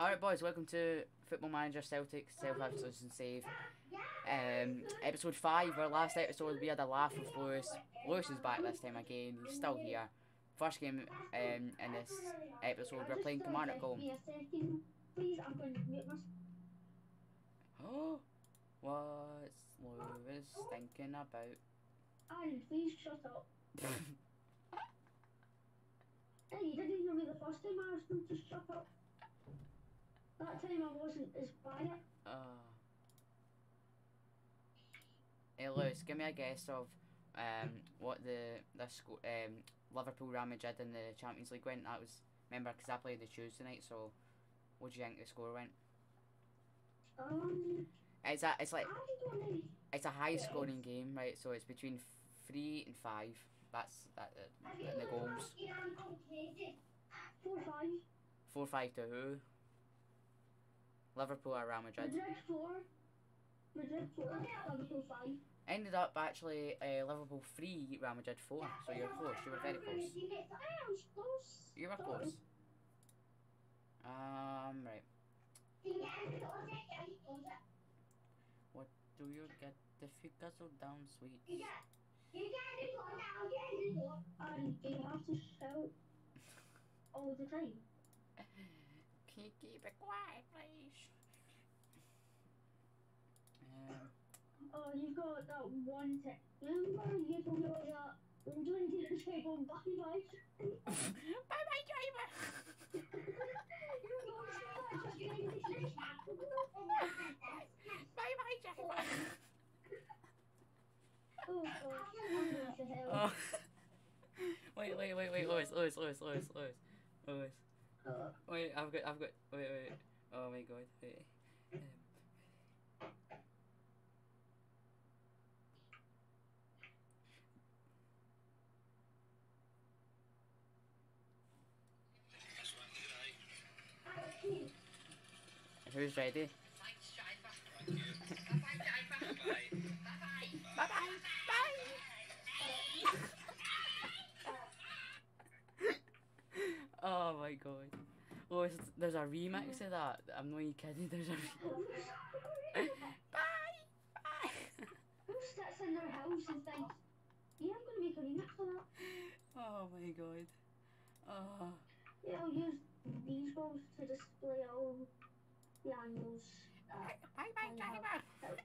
Alright, boys, welcome to Football Manager Celtic Self Isolation Save. Um, episode 5, our last episode, we had a laugh with Lewis. Lewis is back this time again, he's still here. First game um, in this episode, we're playing Command at Goal. Give me a second, please. I'm going to mute myself. Oh, what's Lewis thinking about? Aaron, please shut up. Hey, you didn't hear me the first time I asked him to shut up. That time I wasn't as bad. Uh, hey Lewis, give me a guess of um, what the the sco- um, Liverpool Real Madrid in the Champions League went. That was remember because I played the Tuesday night. So, what do you think the score went? Um, It's a it's like I don't know. it's a high scoring game, right? So it's between f- three and five. That's that uh, the, the goals. Four five. Four five to who? Liverpool or Real Madrid. Madrid four. Madrid four. Liverpool five. Ended up actually uh, Liverpool three, Real Madrid four. So you're close. You were very close. I was close. You were close. Um, right. What do you get if you guzzle down you have to shout all the time. Can you keep it quiet, please? Um, Oh, you've got that one tip. Remember you told me that? I'm doing the table bye bye. bye bye, driver. bye bye, driver. Oh, gosh. What the hell? Wait, wait, wait, wait, Lois, Lois, Lois, Lois, Lois, Lois. Uh, Wait, I've got, I've got, wait, wait. Oh my god, wait. Um, who's ready? Oh my god. Oh, there's a remix of that. I'm not even kidding. There's a. Re- bye. Bye. who sits in their house and thinks, yeah, I'm going to make a remix of that? Oh my god. Oh. Yeah, I'll use these balls to display all the animals. Uh, Bye bye, driver.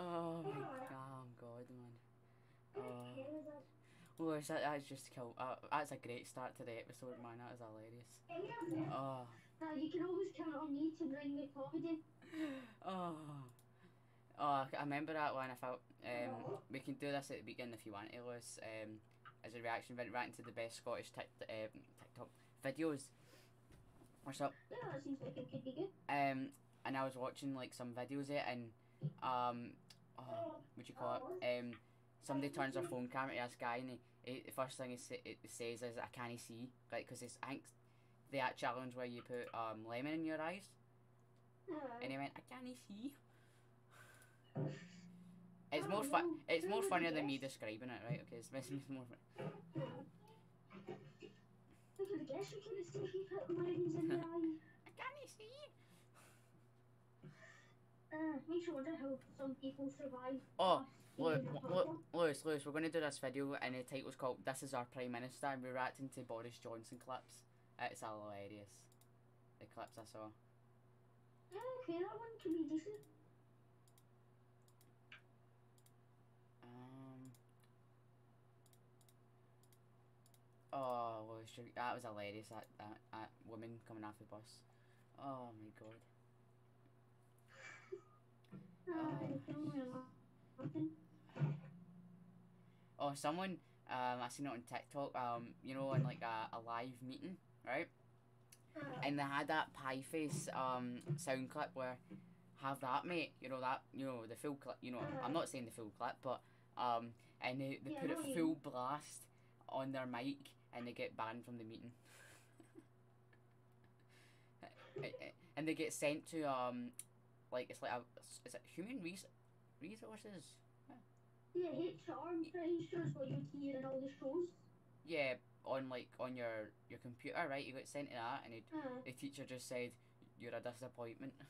Oh my damn god, man. Oh. Is that, that's just kill. Uh, that's a great start to the episode, man. That was hilarious. Oh. Now you can always count on me to bring the comedy. Oh. Oh, I remember that one. I felt um, we can do this at the beginning if you want to, Lewis. Um, as a reaction, right, right into the best Scottish tic- um, TikTok videos. What's up? Yeah, that seems like it could be good. Um, and I was watching like some videos it, and um, oh, what you call it? Um, somebody turns their phone camera to this guy, and he, he, the first thing sa- it says is, "I can't see," like because it's I think the challenge where you put um lemon in your eyes, and he went, "I can't see." It's more fun. It's more funnier than me describing it, right? Okay, it's, it's more. Fun. I guess you could see seen he put lemons in the eye. I can't see. Uh, makes you wonder how some people survive. Oh, Look, look. Lewis, Lewis, we're going to do this video, and the title's called "This Is Our Prime Minister," and we're reacting to Boris Johnson clips. It's hilarious. The clips I saw. That one can be decent. Um. Oh, Lewis, that was hilarious. That, that that woman coming off the bus. Oh my god. Uh, Someone. Um, I seen it on TikTok. Um, you know, in like a, a live meeting, right? Uh, and they had that pie face um sound clip where have that mate you know that you know the full clip you know i'm not saying the full clip but um and they, they put it full blast on their mic and they get banned from the meeting and they get sent to um like it's like a is it human res- resources yeah, HR, I'm pretty sure is what you hear in all the shows. yeah on like on your your computer, right? You got sent to that, and it, Uh, the teacher just said you're a disappointment.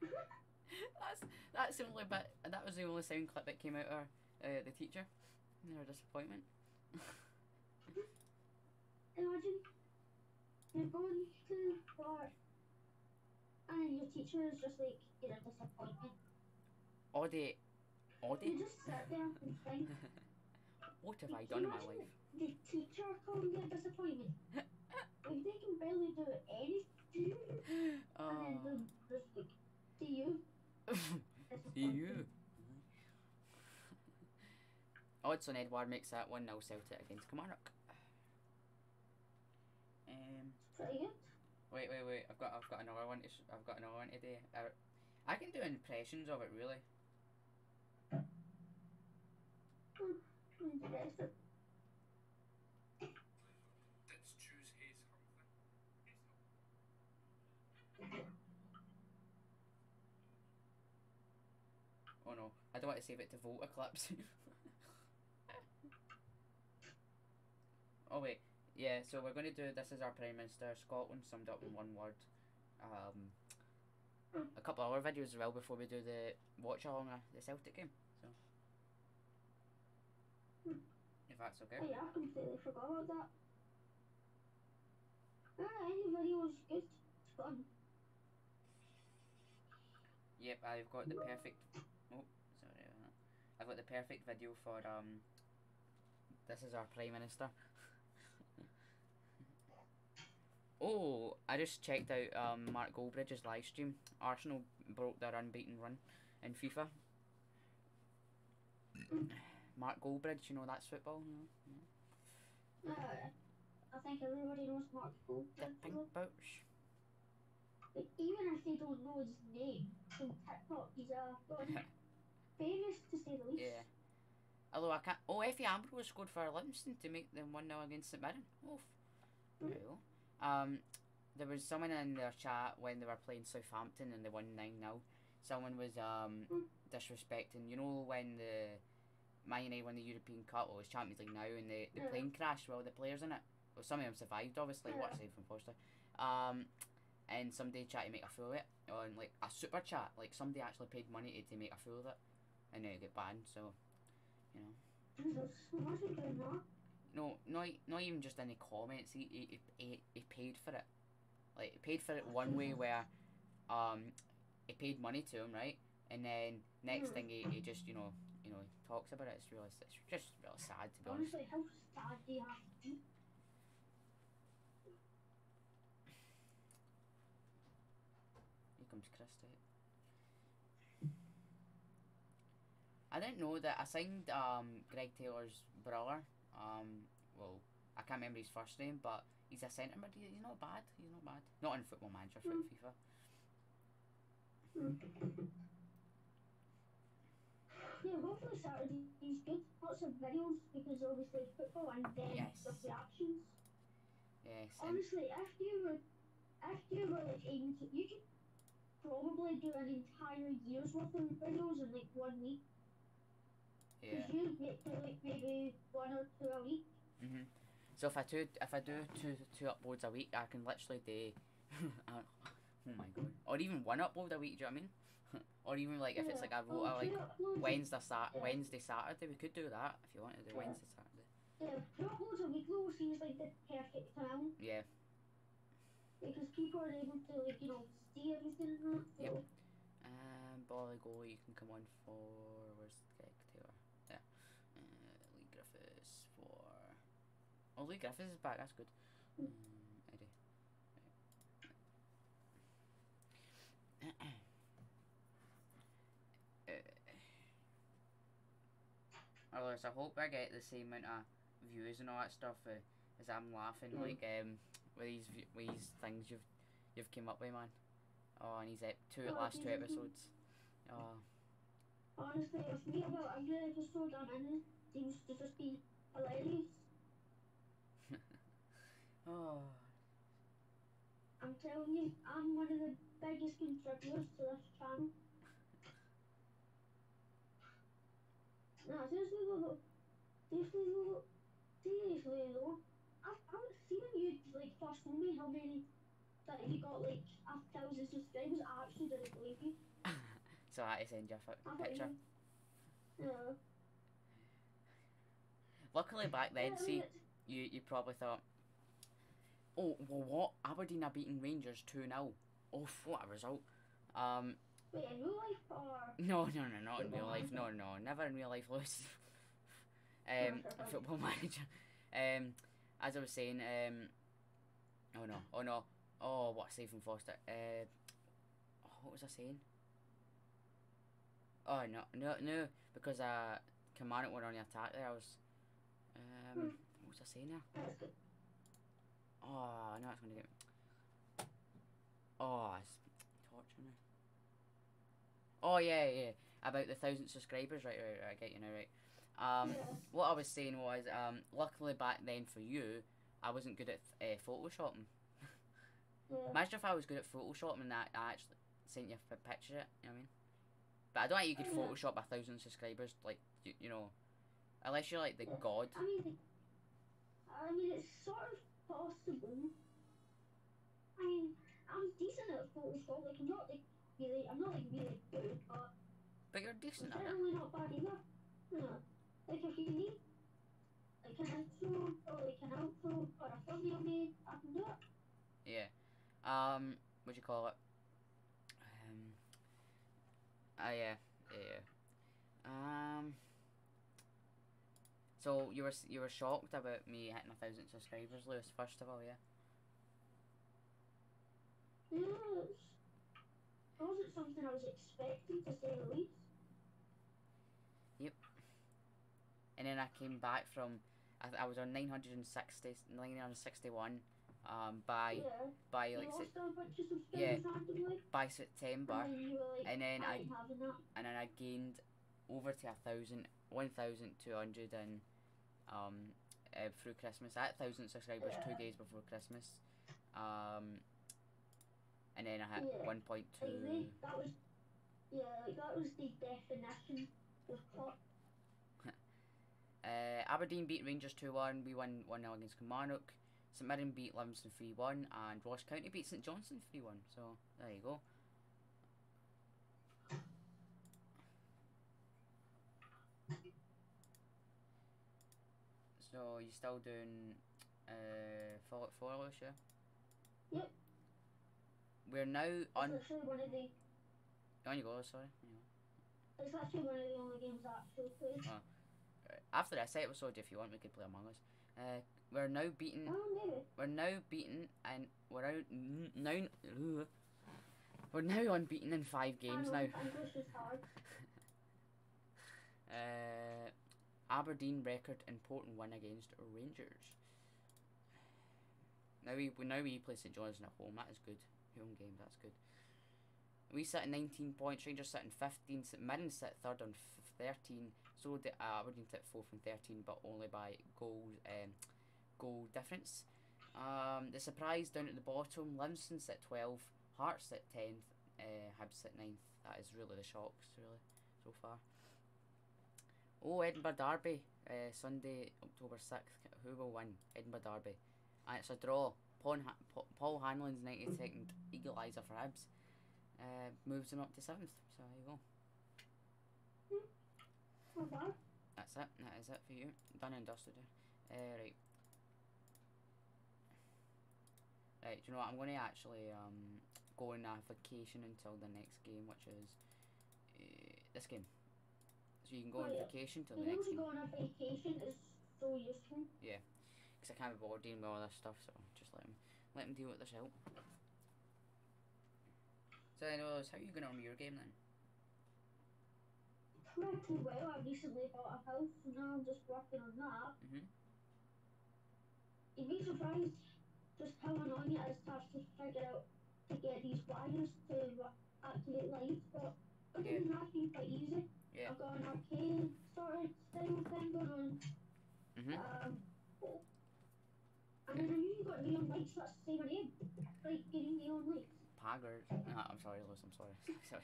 that's that's the only bit. That was the only sound clip that came out of uh, the teacher. You're a disappointment. imagine you're going to work and your teacher is just like, you're a disappointment. Audie, Audie, You just sit there and think, what have I done in my life? the teacher calling you a disappointment? like they can barely do anything. And then Oh. they're just like, to you, you. disappointment. Odsonne Edouard makes that 1 0 Celtic against Kilmarnock. Um, Pretty good. wait, wait, wait. I've got, I've got another one. To I've got another one today. I, I can do impressions of it, really. Interesting. Let's choose his. Oh no, I don't want to save it to vote eclipse. oh wait, yeah. So we're going to do this is our prime minister. Scotland summed up in one word. Um, a couple of other videos as well before we do the watch along the Celtic game. So, if that's okay. Oh yeah, I completely forgot about that. Ah, any video is good. It's fun. Yep, I've got the perfect. Oh, sorry. I've got the perfect video for um. This is our prime minister. oh, I just checked out um Mark Goldbridge's live stream. Arsenal broke their unbeaten run in FIFA. Mark Goldbridge, you know that's football. You know? Uh, I think everybody knows Mark Gold. The pink pouch. Like, even if they don't know his name from TikTok, he's a famous to say the least. Yeah. Although I can't. Oh, Efe Ambrose scored for Livingston to make them 1 0 against St Mirren. Mm. very well. Um, there was someone in their chat when they were playing Southampton and they won 9 0. Someone was um, Mm. disrespecting. You know, when the Man United won the European Cup, or it's Champions League now, and the, the Yeah. plane crashed with all the players in it. Well, some of them survived, obviously. Yeah. What's from Forster? Um, and somebody tried to make a fool of it on like a super chat. Like somebody actually paid money to, to make a fool of it, and then it got banned. So, you know. Jesus, imagine doing that. No, not not even just in the comments. He he, he, he paid for it. Like he paid for it one way where, um, he paid money to him, right? And then next Mm. thing he, he just you know you know he talks about it. It's really it's just really sad to be honest. Honestly, how sad do you have to be? Here comes Christie. I didn't know that I signed um Greg Taylor's brother. Um, well, I can't remember his first name, but he's a centre mid. He's not bad. He's not bad. Not in Football Manager for Mm. FIFA. Yeah, hopefully Saturday's good. Lots of videos because obviously football and then Yes. the reactions. Yes. Honestly, if you were, if you were like aiming to, you could probably do an entire year's worth of videos in like one week. yeah. Because you make to like maybe one or two a week. Mhm. So if I do if I do two two uploads a week, I can literally do. oh my god. Or even one upload a week. Do you know what I mean? or even like if it's like a rota like Wednesday, Sat. Wednesday, Saturday. We could do that if you wanted to do. Wednesday, Saturday. Yeah, two uploads a week seems like the perfect time Yeah. because people are able to like you know see everything. So Yep. Um, Bolingoli, you can come on for where's Greg Taylor? Yeah. Uh, Leigh Griffiths for. Oh, Leigh Griffiths is back. That's good. Mm. Um, Eddie. Right. Uh, I hope I get the same amount of views and all that stuff uh, as I'm laughing Mm. like um with these with these things you've you've came up with, man. Oh, and he's at two Oh, last two episodes. Oh, honestly, if we about every episode in seems to just be hilarious. oh. I'm telling you, I'm one of the biggest contributors to this channel. No, seriously though, seriously though, seriously though, I, I was see when you like first told me how many that you got like a thousand subscribers. I actually didn't believe you. so I had to send you a picture. Yeah. Luckily back then, Yeah, see, you you probably thought, oh well, what Aberdeen are beating Rangers two 0 Oh, what a result! Um, Wait, in real life or? no, no, no, not in real life. No, no, never in real life, Lewis. um, football manager. Um, as I was saying, um, oh no, oh no, oh what a save from Forster. Uh, oh, what was I saying? Oh no, no, no, because uh, Kilmarnock were on the attack there. I was, um, Hmm. what was I saying now? Oh, no, it's gonna get. Oh, it's. Oh yeah, yeah, about the thousand subscribers, right, right, right. I get you now, right. Um, what I was saying was, um, luckily back then for you, I wasn't good at uh, photoshopping. Yeah. Imagine if I was good at photoshopping and that I actually sent you a picture, it, you know what I mean? But I don't think you could Photoshop a thousand subscribers, like you, you know, unless you're like the god. I mean, I mean, it's sort of possible. I mean, I'm decent at Photoshop. Like, not like really, I'm not like really good, but But you're I'm decent at it. certainly not bad either. Yeah. Like, if you need like an intro or like an outro or a thumbnail made, I can do it. Yeah. Um, what do you call it? Um. Ah, yeah, yeah. yeah. Um. So you were you were shocked about me hitting a thousand subscribers, Lewis. First of all, yeah. Yes. It wasn't something I was expecting to say the least. Yep. And then I came back from, I, th- I was on 960, 961, um, by yeah. by You like se- a bunch of subscribers yeah. randomly. by September, And then like, and then I I ain't having that. and then I gained over to a thousand, one thousand two hundred and um uh, through Christmas. I had thousand subscribers two days before Christmas, um, and then I had Yeah. one point Like, two. they, that was, yeah, like that was the definition of clock. Uh, Aberdeen beat Rangers two one. We won one 0 against Kilmarnock. St Mirren beat Livingston three one, and Ross County beat St Johnstone three one. So there you go. So you're still doing uh follow follow yeah? Yep. We're now It's on. actually one of the, On you go. Sorry. It's actually one of the only games I actually played. Right. After this episode, if you want, we could play Among Us. Uh, we're now beaten. Oh. We're now beaten and we're out now. We're now unbeaten in five games I now. know, English. Uh, Aberdeen record important win against Rangers. Now we we- now we play St John's at home. That is good. Home game. That's good. We sit at 19 points. Rangers sit in 15. St Mirren third on f- 13. So did uh, Aberdeen sit fourth and 13, but only by goal um, goal difference. Um, the surprise down at the bottom. Livingston sit 12. Hearts sit 10th. Uh, Hibs sit 9th. That is really the shocks, really, so far. Oh, Edinburgh Derby, uh, Sunday, October 6th. Who will win? Edinburgh Derby. And it's a draw. Paul, Paul Hanlon's 92nd equaliser for Hibs uh, moves him up to 7th. So there you go. Not bad. That's it. That is it for you. Done and dusted. Uh, right. Right, do you know what? I'm going to actually um, go on a vacation until the next game, which is uh, this game. So you can go on Oh, yeah. vacation till the next to game. go on a vacation is so useful. Yeah, because I can't be bored dealing with all this stuff, so let him, let him deal with this out. So, anyways, how are you going on with your game then? Pretty well. I recently bought a house, and now I'm just working on that. Mhm. You'd be surprised just how annoying it is to have to figure out to get these wires to activate lights, but other Yeah. than that, it's quite easy. Yeah. I've got an arcade sort of thing going on. Mhm. Um, oh. And then you got neon lights, that's the same name. Like getting neon lights. Paggard. No, I'm sorry, Lewis, I'm sorry. sorry.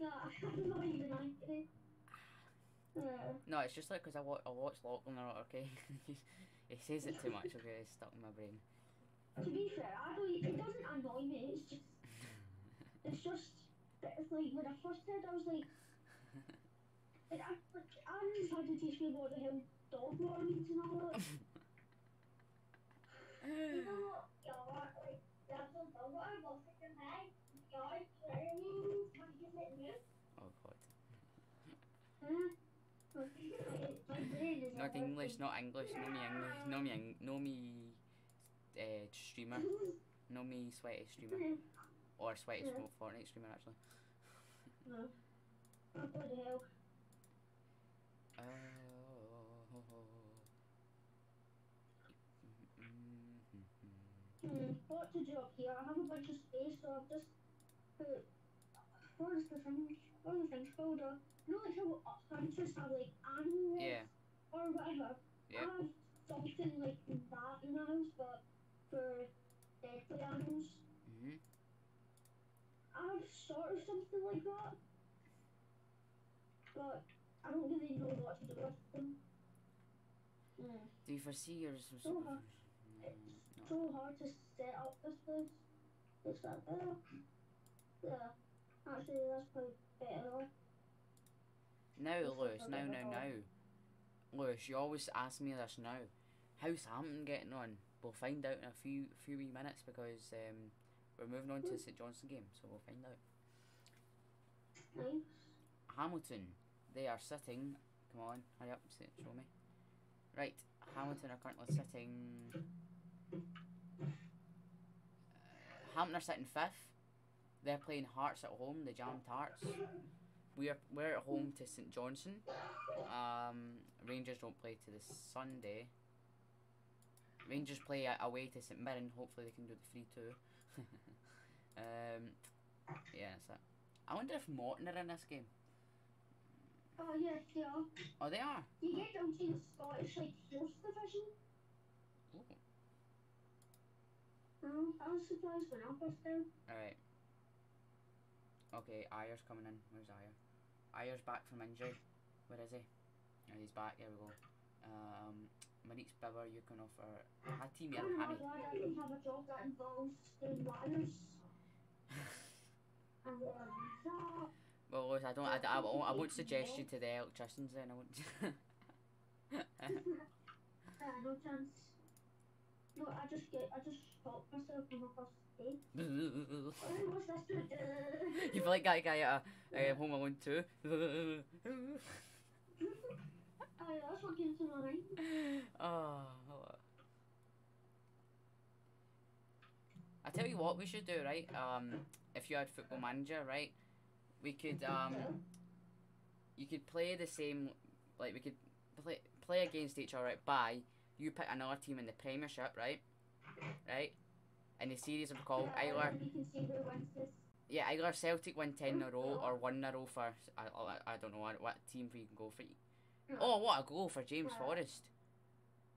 Yeah, I don't know even I today. Yeah. No, it's just like because I, wa- I watched Lachlan a lot, okay? he says it too much, okay? It's stuck in my brain. To be fair, I don't. It doesn't annoy me. It's just. It's just. It's like when I first heard, I was like. Like I, like Aaron's had to teach me what the hell dog water means and all that. You know what? Yeah, what? Like that's what dog water was for the night. Yeah, it means what you said new. oh god. Huh? My brain is Not English, not English, no me English, no me, Eng- no me uh, streamer, no me sweaty streamer, or sweaty Yeah. smoke Fortnite streamer actually. No. What the hell? Oh. Hmm, what to do up here? I have a bunch of space, so I've just put. What is the thing? What is the thing called? Uh, you know, like how uh, hunters have like animals Yeah, or whatever. Yeah. I have something like that in the house, but for deadly animals. hmm I have sort of something like that, but I don't really know what to do with them. Hmm. Do you foresee yours? So hard. No. so hard to set up this place. It's like that. Yeah. Actually, that's probably better. Now, This Lewis, no, no, bit now, of a- now. Lewis, you always ask me this now. How's Hampton getting on? We'll find out in a few few wee minutes because um, we're moving on to the St Johnstone game, so we'll find out. Nice. Hamilton, they are sitting. Come on, hurry up, show me. Right, Hamilton are currently sitting. Uh, Hampton are sitting fifth. They're playing Hearts at home. The Jammed Hearts. We're we're at home to St Johnson. Um, Rangers don't play to the Sunday. Rangers play away to St Mirren. Hopefully they can do the three two. um, yeah, that's it. I wonder if Morton are in this game. Oh, yes, yeah. Oh, they are. You get down to the Scottish, like, first division. Ooh. Um, I was surprised when I was there. Alright. Okay, Ajer's coming in. Where's Ayer? Ajer's back from injury. Where is he? Oh, he's back. Here we go. Um, Maurice Bibber, you can offer. Ha team I'm in, not Hammy. I didn't have a job that involves doing wires. Um, that. Well, Lewis, I don't. I, I, won't- I won't suggest you to the electricians then. I won't. Uh, no chance. No, I just get, I just stopped myself from across the stage. you Oh, what's this doing? feel like that guy at uh, Home Alone 2. Oh, yeah, that's what came to my mind. oh, hello. I tell you what we should do, right? Um, if you had Football Manager, right? We could um, you could play the same, like we could play play against each other, right? By you pick another team in the Premiership, right? Right. And the series of called Yeah, either and You can see who wins this. yeah either Celtic win ten in a row or one in a row for I I, I don't know what, what team you can go for. Oh, what a goal for James Yeah. Forrest.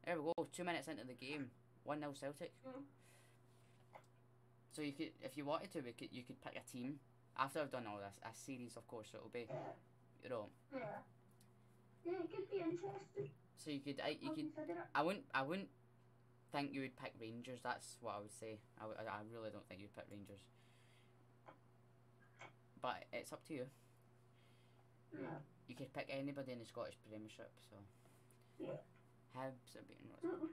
There we go. Two minutes into the game, one 0 Celtic. Mm. So you could, if you wanted to, we could, you could pick a team. After I've done all this, a series, of course, so it'll be, you know. Yeah. Yeah, it could be interesting. So you could, I, you could. I wouldn't, I wouldn't think you would pick Rangers. That's what I would say. I, I- really don't think you'd pick Rangers. But it's up to you. Yeah. You could pick anybody in the Scottish Premiership. So. Yeah. Hibs are beating. Mm.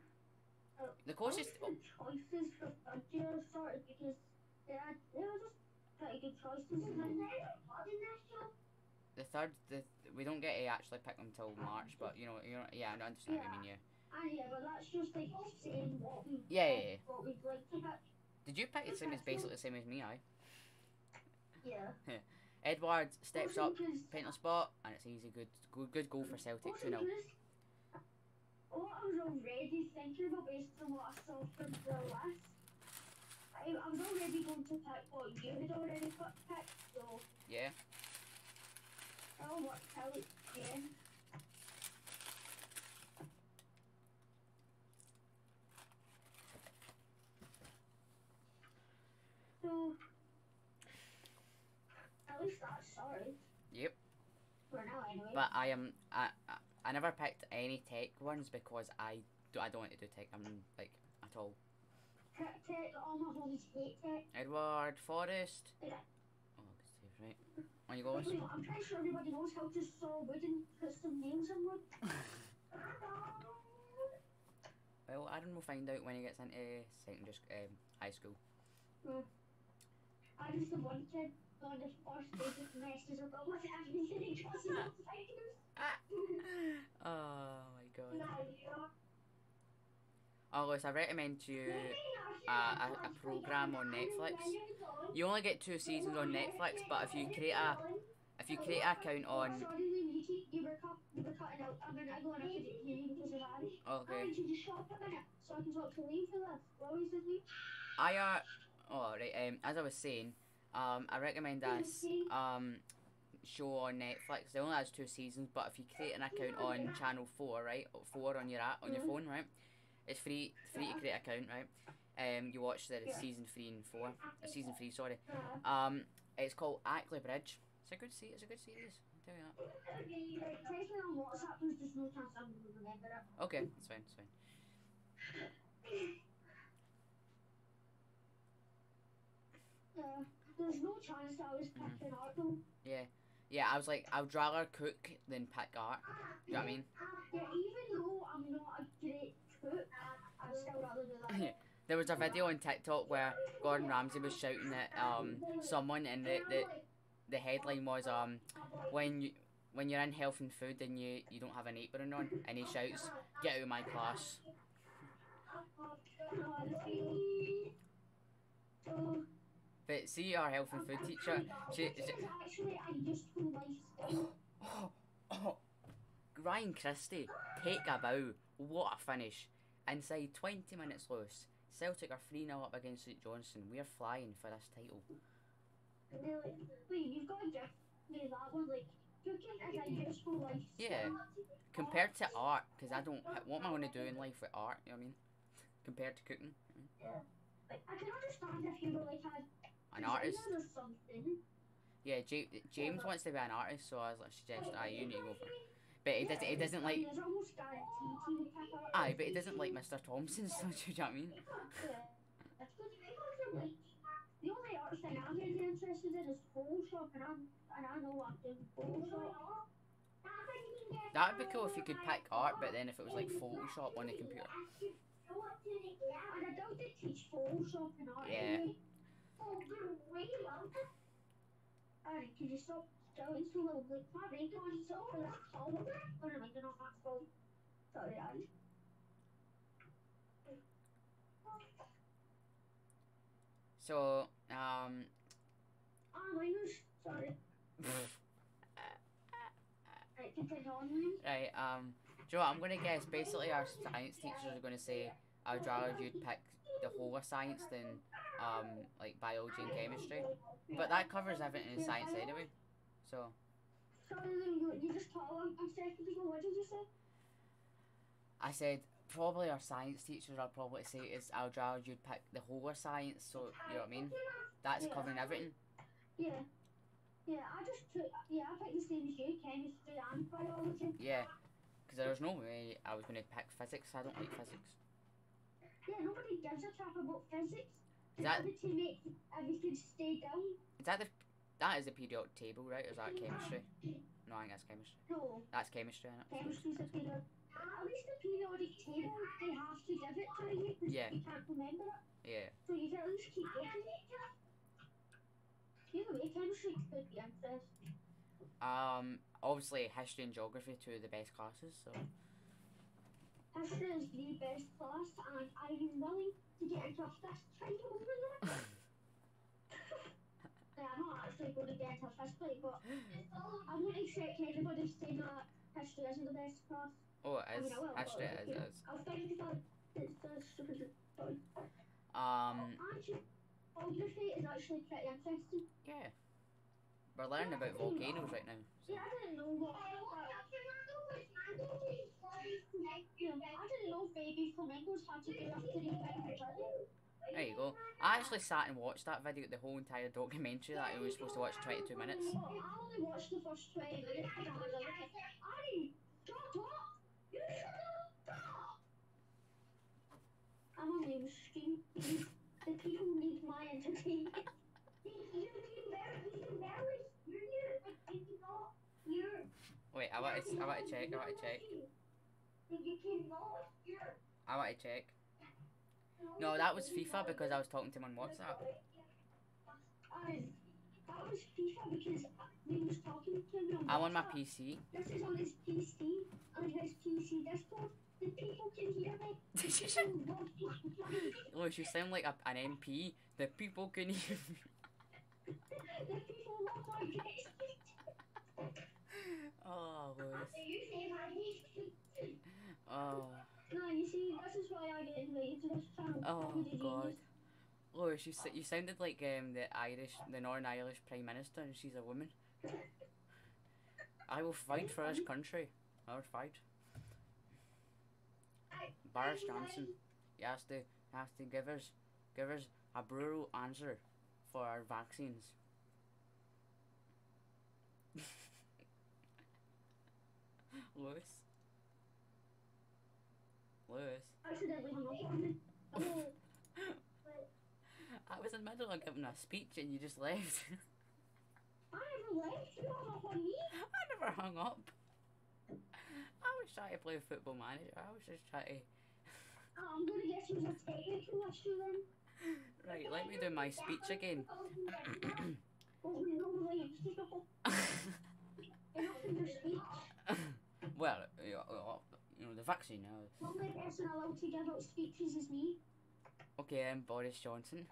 Uh, The closest. I the choices for third year started because they had they were just pretty good choices and then they were hard in this show. The third, the we don't get to actually pick them till March, but you know, you know, yeah, I understand what you mean. Yeah. And yeah, ah, but that's just like saying what we Yeah, yeah, yeah. what we'd like to pick. Did you pick the same as basically the same as me? I. Yeah. Edouard steps up, penalty spot, and it's easy. Good, good, good goal for Celtic. Two 0 What I was already thinking about based on what I saw from the last. I, I was already going to pick what you had already picked, so Yeah. I'll work out again. So, at least that's sorted. Yep. For now anyway. But I am I, I I never picked any tech ones because I do I don't want to do tech. I'm like at all. Tech, tech, all my homies hate tech. Edouard Forrest. Yeah. Good save, right. On you. Wait, I'm pretty sure everybody knows how to saw wood and put some nails in wood. Well, Aaron will find out when he gets into secondary um, high school. I was the one kid on the first day that messes up all of everything because of fighters. oh my god. Oh, Lewis, I recommend you a, a, a program on Netflix. You only get two seasons on Netflix, but if you create a if you create an account on Sorry, Luigi, you were, cut, you were cutting out. I'm gonna go and have to do you because of Irish. okay, Aaron, should you stop a minute so I can talk to Lee for this? What was his name? I uh oh right um as I was saying um I recommend this um show on Netflix. It only has two seasons, but if you create an account on channel four, right, four on your app on your Mhm. phone, right, it's free free to create an account, right. Um, you watch the Yeah. season three and four, uh, season three, sorry. Um, it's called Ackley Bridge. It's a good se- It's a good series. I'll tell you that. text me on WhatsApp, there's just no chance I'm gonna remember it. Okay, it's fine. It's fine. Yeah, there's no chance that I was picking art though. Yeah, I was like, I would rather cook than pick art. Do you know what I mean? Yeah, even though I'm not a great There was a video on TikTok where Gordon Ramsay was shouting at um someone, and the the, the headline was um when you when you're in health and food and you you don't have an apron on, and he shouts, "Get out of my class." But see our health and food teacher, she, she. Ryan Christie, take a bow. What a finish. Inside 20 minutes loose. Celtic are 3 0 up against St Johnson. We're flying for this title. Wait, you've got to give me that one. Like, cooking is a useful life Yeah. Compared to art, because I don't. What am I going to do in life with art? You know what I mean? Compared to cooking. Like, I can understand if you were like a An artist. or something. Yeah, J- James wants to be an artist, so I was like, suggest, ah, you need to go for it. But he doesn't, he doesn't like. There's almost guaranteed he would pick art. Aye, but he doesn't like Mr. Thompson, so do you know what I mean? Yeah. The only art thing I'm really interested in is Photoshop, and I'm and I know I'm doing Photoshop. That would be cool if you could pick art, but then if it was like Photoshop on the computer. And I they teach Photoshop and art. Yeah. Alright, oh, can you stop so loud? Like, my ringtone's so for this call. Oh no, they're not that phone. Sorry, Ange. So, um, minus. Sorry. Right, um, know I'm gonna guess basically our science teachers are gonna say, I'd rather you'd pick the whole of science than, um, like biology and chemistry. But that covers everything in science anyway. So, Sorry, then you, you just call him. I'm to go. What did you say? I said, probably our science teachers are probably say is I'd rather you'd pick the whole of science, so, you know what I mean? That's Yeah. covering everything. Yeah. Yeah, I just took, yeah, I picked the same as you, chemistry and biology. Yeah, because there was no way I was gonna pick physics, I don't like physics. Yeah, nobody gives a crap about physics. Is that, Only to make everything stay down. is that the, that is the periodic table, right, or is that chemistry? No, I think that's chemistry. No, That's chemistry, innit? chemistry's a period. At least the periodic table, they have to give it to you because Yeah. you can't remember it. Yeah. So you can at least keep looking. Either way, chemistry could be interesting. Um, obviously history and geography, two of the best classes, so. History is the best class, and I'm willing to get into a fist fight over that. Yeah, I'm not actually going to get into a fist fight, but I won't accept anybody saying that history isn't the best class. Oh, I it mean, is. I will, History but, it is, you know, it is. I'll find that it's the stupid fun. Um, Actually, geography is actually pretty interesting. yeah. We're learning about volcanoes right now. So. Yeah, I didn't know what. I didn't know baby flamingos had to do after they fight each other. There you go. I actually sat and watched that video, the whole entire documentary that I was supposed to watch 22 minutes. Oh, I only watched the first 20 minutes. and I was like, Ari, shut up! You shut up! I'm able to stream the people need my entertainment. You can barely, you can barely hear you. Like, you cannot hear. Wait, I want to, I want to check, I want to check, You cannot hear. I want to check. No, that was FIFA because I was talking to him on WhatsApp. That was FIFA because we was talking to him on I'm on my PC. This is on his PC, on his PC desktop. The people can hear me. People love me. Lewis, you sound like a, an MP. The people can hear me. The people love my text. Oh, Lewis. You say my text. Oh, No, you see, this is why I get invited to this channel. oh God. Genius. Lewis, you, you sounded like um, the Irish, the Northern Irish Prime Minister, and she's a woman. I will fight for this country. I will fight. Boris Johnson, he has to has to give us give us a brutal answer for our vaccines. Lewis. Lewis. Accidentally hung up on me. Oh, I was in the middle of giving a speech and you just left. I never left. You hung up on me. I never hung up. I was trying to play football manager. I was just trying to. Oh, I'm gonna guess it was a technical issue then. Right, let me do my speech again. Oh, no, wait. Enough of your speech. well, vaccine. Uh, The only person allowed to give out speeches is me. okay, then Boris Johnson.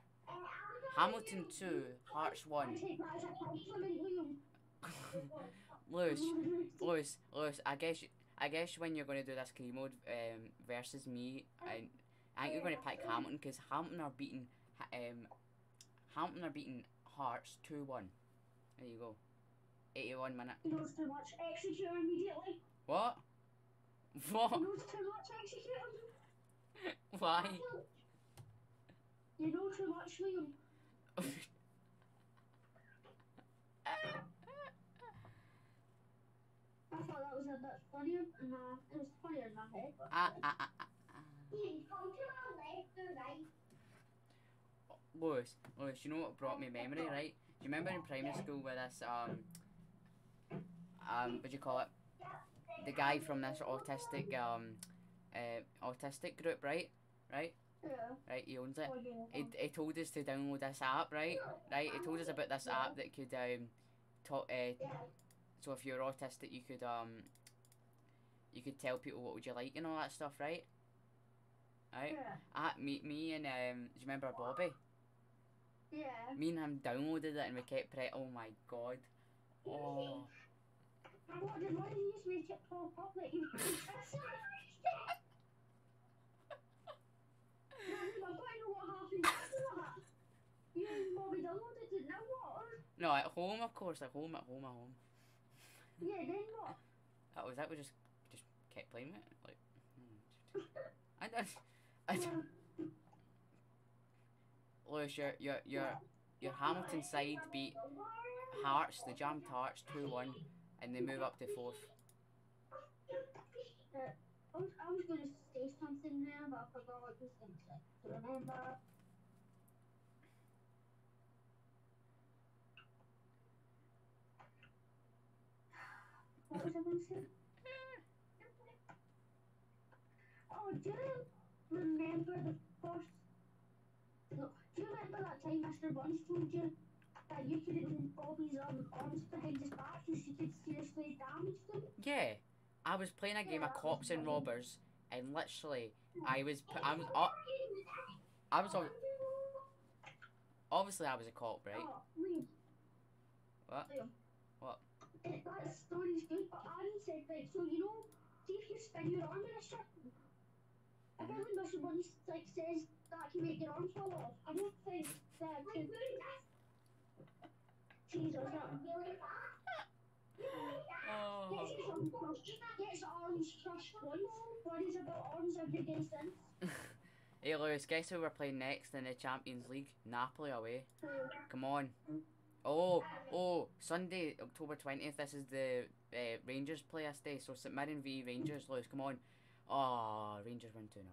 Hamilton two, Hearts one. take that as a compliment, Liam. Lewis, Lewis, Lewis. I guess you, I guess when you're going to do this game mode um, versus me, and I think you're going to pick Hamilton because Hamilton are beating um, Hamilton are beating Hearts two one. There you go. Eighty one minute. He knows too much. Execute immediately. What? What? He knows too much. Execute him. Why? You know too much, Liam. I thought that was a bit funnier. Nah, it was funnier in my head. Ah, ah, ah, ah, ah. Come to my left or right? Lewis, Lewis, you know what brought me memory, right? Do you remember in primary school where this um um what do you call it? The guy from this autistic um uh, autistic group, right? Right? Yeah. Right, he owns it. Oh. He, he told us to download this app, right? Right? He told us about this app that could um talk uh, so if you're autistic you could um you could tell people what would you like and all that stuff, right? Right? Yeah. Ah, me, me and um, do you remember Bobby? Yeah. Me and him downloaded it and we kept pre- Oh my god. Oh. And what did what you just make it pop up that you? I don't know what happened after that. You and Bobby downloaded it. Now what? No, at home, of course. At home, at home, at home. Yeah. Then what? That was that. We just just kept playing it. Like. I don't. I don't. Lewis, your your your your Hamilton side beat Hearts. the Jam Hearts two one, and they move up to fourth. Uh, I was, I was going to say something there, but I forgot what I was going to say. Remember. What was I going to say? Oh, do you remember the first? Do you remember that time Mr. Buns told you that you could have Bobby's um, arms behind his back because you could seriously damage them? Yeah, I was playing a game of cops and robbers, and literally, I was pu- I was uh, I was on. Obviously, I was a cop, right? Oh, Liam. What? Liam. What? That story's good, but Aaron said, right, so you know, see if you spin your arm in a circle. Apparently, Mr. Bunny like, says that can make your arms fall off. I don't think that can. Hey Lewis, guess who we're playing next in the Champions League? Napoli away. Come on. Oh, oh, Sunday, October 20th, this is the uh, Rangers play us day. So St Mirren v Rangers, Lewis, come on. Oh, Rangers win 2 0.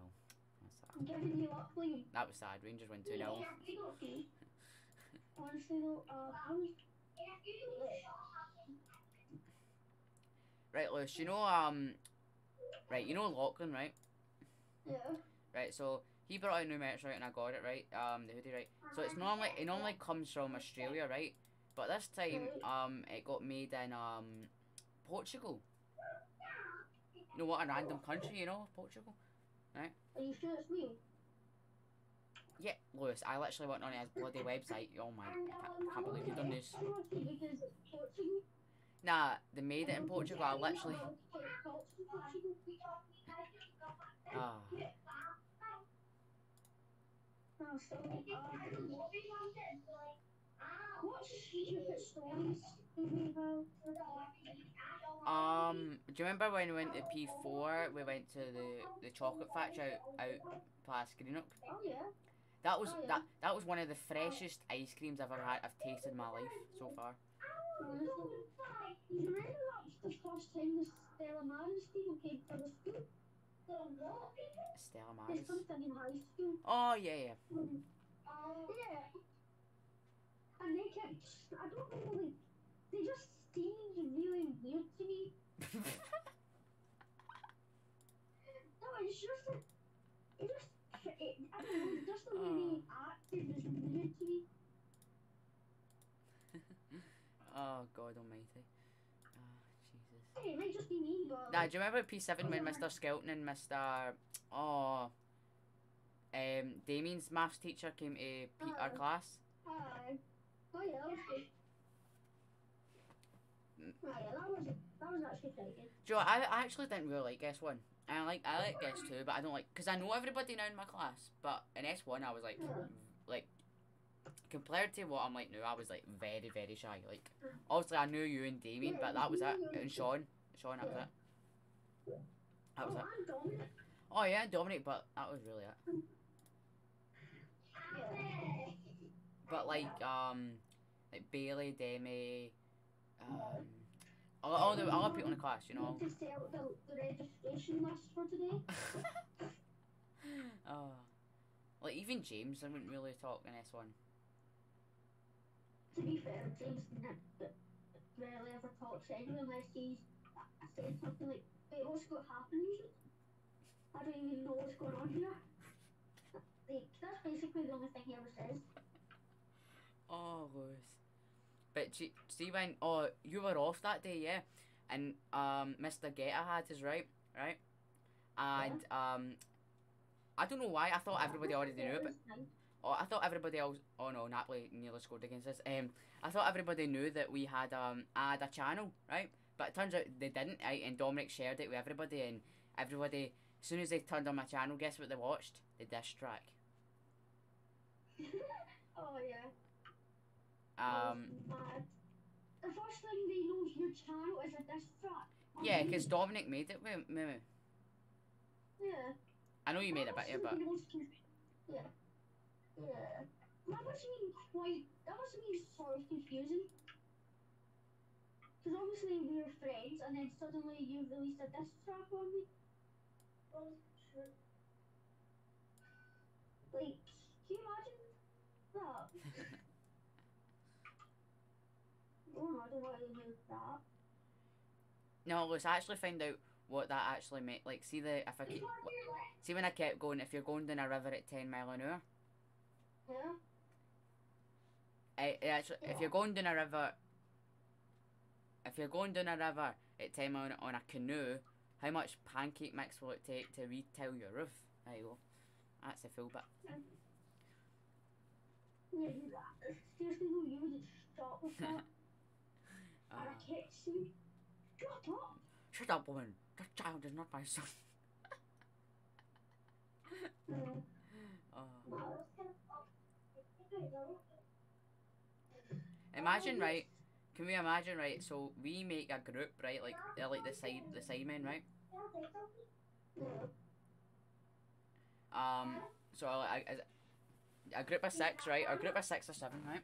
That's sad. I'm giving you up, Liam. That was sad. Rangers win 2 0. Honestly though, uh, Right, Lewis, you know, um, right, you know Lachlan, right? yeah. Right, so he brought out new merch, right, and I got it, right? Um, the hoodie, right? So it's normally it normally comes from Australia, right? But this time, um, it got made in um Portugal. You know what? A random country, you know, Portugal. Right? Are you sure it's real? Yeah, Lewis, I literally went on his bloody website. Oh my, I can't, can't believe you've done this. Nah, they made it in Portugal. I literally. Oh, um, do you remember when we went to P4? We went to the the chocolate factory out out past Greenock. Oh yeah. That was Oh, yeah. that that was one of the oh. freshest ice creams I've ever had. I've tasted in my life so far. You remember the first time the Stella Maris came to the school? Stella There's Maris. something in high school. Oh yeah, yeah. Um, yeah. And they kept, I don't know, like, they just seemed really weird to me. No, it's just, it just, it, I don't know, just the way they acted was weird to me. oh God Almighty. Ah, Jesus. Hey, it might just be me, but. Nah, do you remember P7 when Mr. Skelton and Mr. Oh, um, Damien's maths teacher came to our class? Hi. Oh, yeah, that was good. Mm. Oh, yeah, that was, that was actually pretty good. Joe, I, I actually didn't really like S one. I like I like S two, but I don't like because I know everybody now in my class. But in S one, I was like, like compared to what I'm like now, I was like very very shy. Like obviously I knew you and Damien, but that was it. And Sean, Sean, that was it. That was it. Oh yeah, Dominic, but that was really it. But like um, like Bailey, Demi, um, all the other people in the class, you know. To sell the, the registration list for today. oh, like even James, I wouldn't really talk in S one. To be fair, James rarely ever talks anyway unless he's said something like, wait, what's going to happen? I don't even know what's going on here. Like, that's basically the only thing he ever says. Oh, Lewis. But she, see when oh you were off that day, yeah, and um Mr. Geta had his right, right, and um I don't know why I thought everybody already knew it, but oh I thought everybody else oh no Napoli nearly scored against us. Um I thought everybody knew that we had um had a channel, right? But it turns out they didn't, right? And Dominic shared it with everybody, and everybody as soon as they turned on my channel, guess what they watched? The diss track. oh, yeah. Um. The first thing they know is your channel is a diss track. Yeah, because Dominic made it me. Yeah. I know you made it better, but Yeah. Yeah. That must have been quite. That must have been sort of confusing. Because obviously we were friends, and then suddenly you released a diss track on me. Well, sure. Like, can you imagine that? oh no, I don't want to hear that. no, let's actually find out what that actually meant. Like, see the if I keep, see when I kept going. If you're going down a river at ten mile an hour, Yeah? it, it actually if you're going down a river, if you're going down a river at ten mile an hour on a canoe, how much pancake mix will it take to retile your roof? There you go. That's a full bit. Yeah. Seriously, though, you would stop with that. Uh, I kept saying, shut up. shut up, woman. That child is not my son. Mm. Uh, imagine, right? Can we imagine, right? So we make a group, right? Like they're like the side, the side men, right? Um, so I, I, a group of six, right? Or a group of six or seven, right?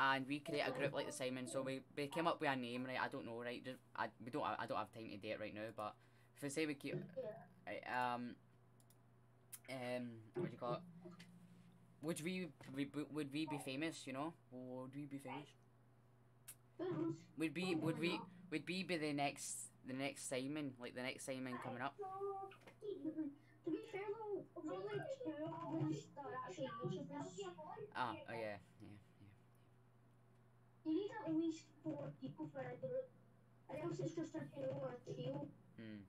And we create a group like the Sidemen. So we, we came up with a name, right? I don't know, right? Just, I we don't I don't have time to do it right now, but if we say we keep right, um um what do you call it? Would we, we would we be famous? You know, would we be famous? Would be would we would be be the next the next Sidemen like the next Sidemen coming up? To be fair though, we're only two of us that actually Ah, oh yeah. You need at least four people for a group. Or else it's just a duo or a trio. Hmm.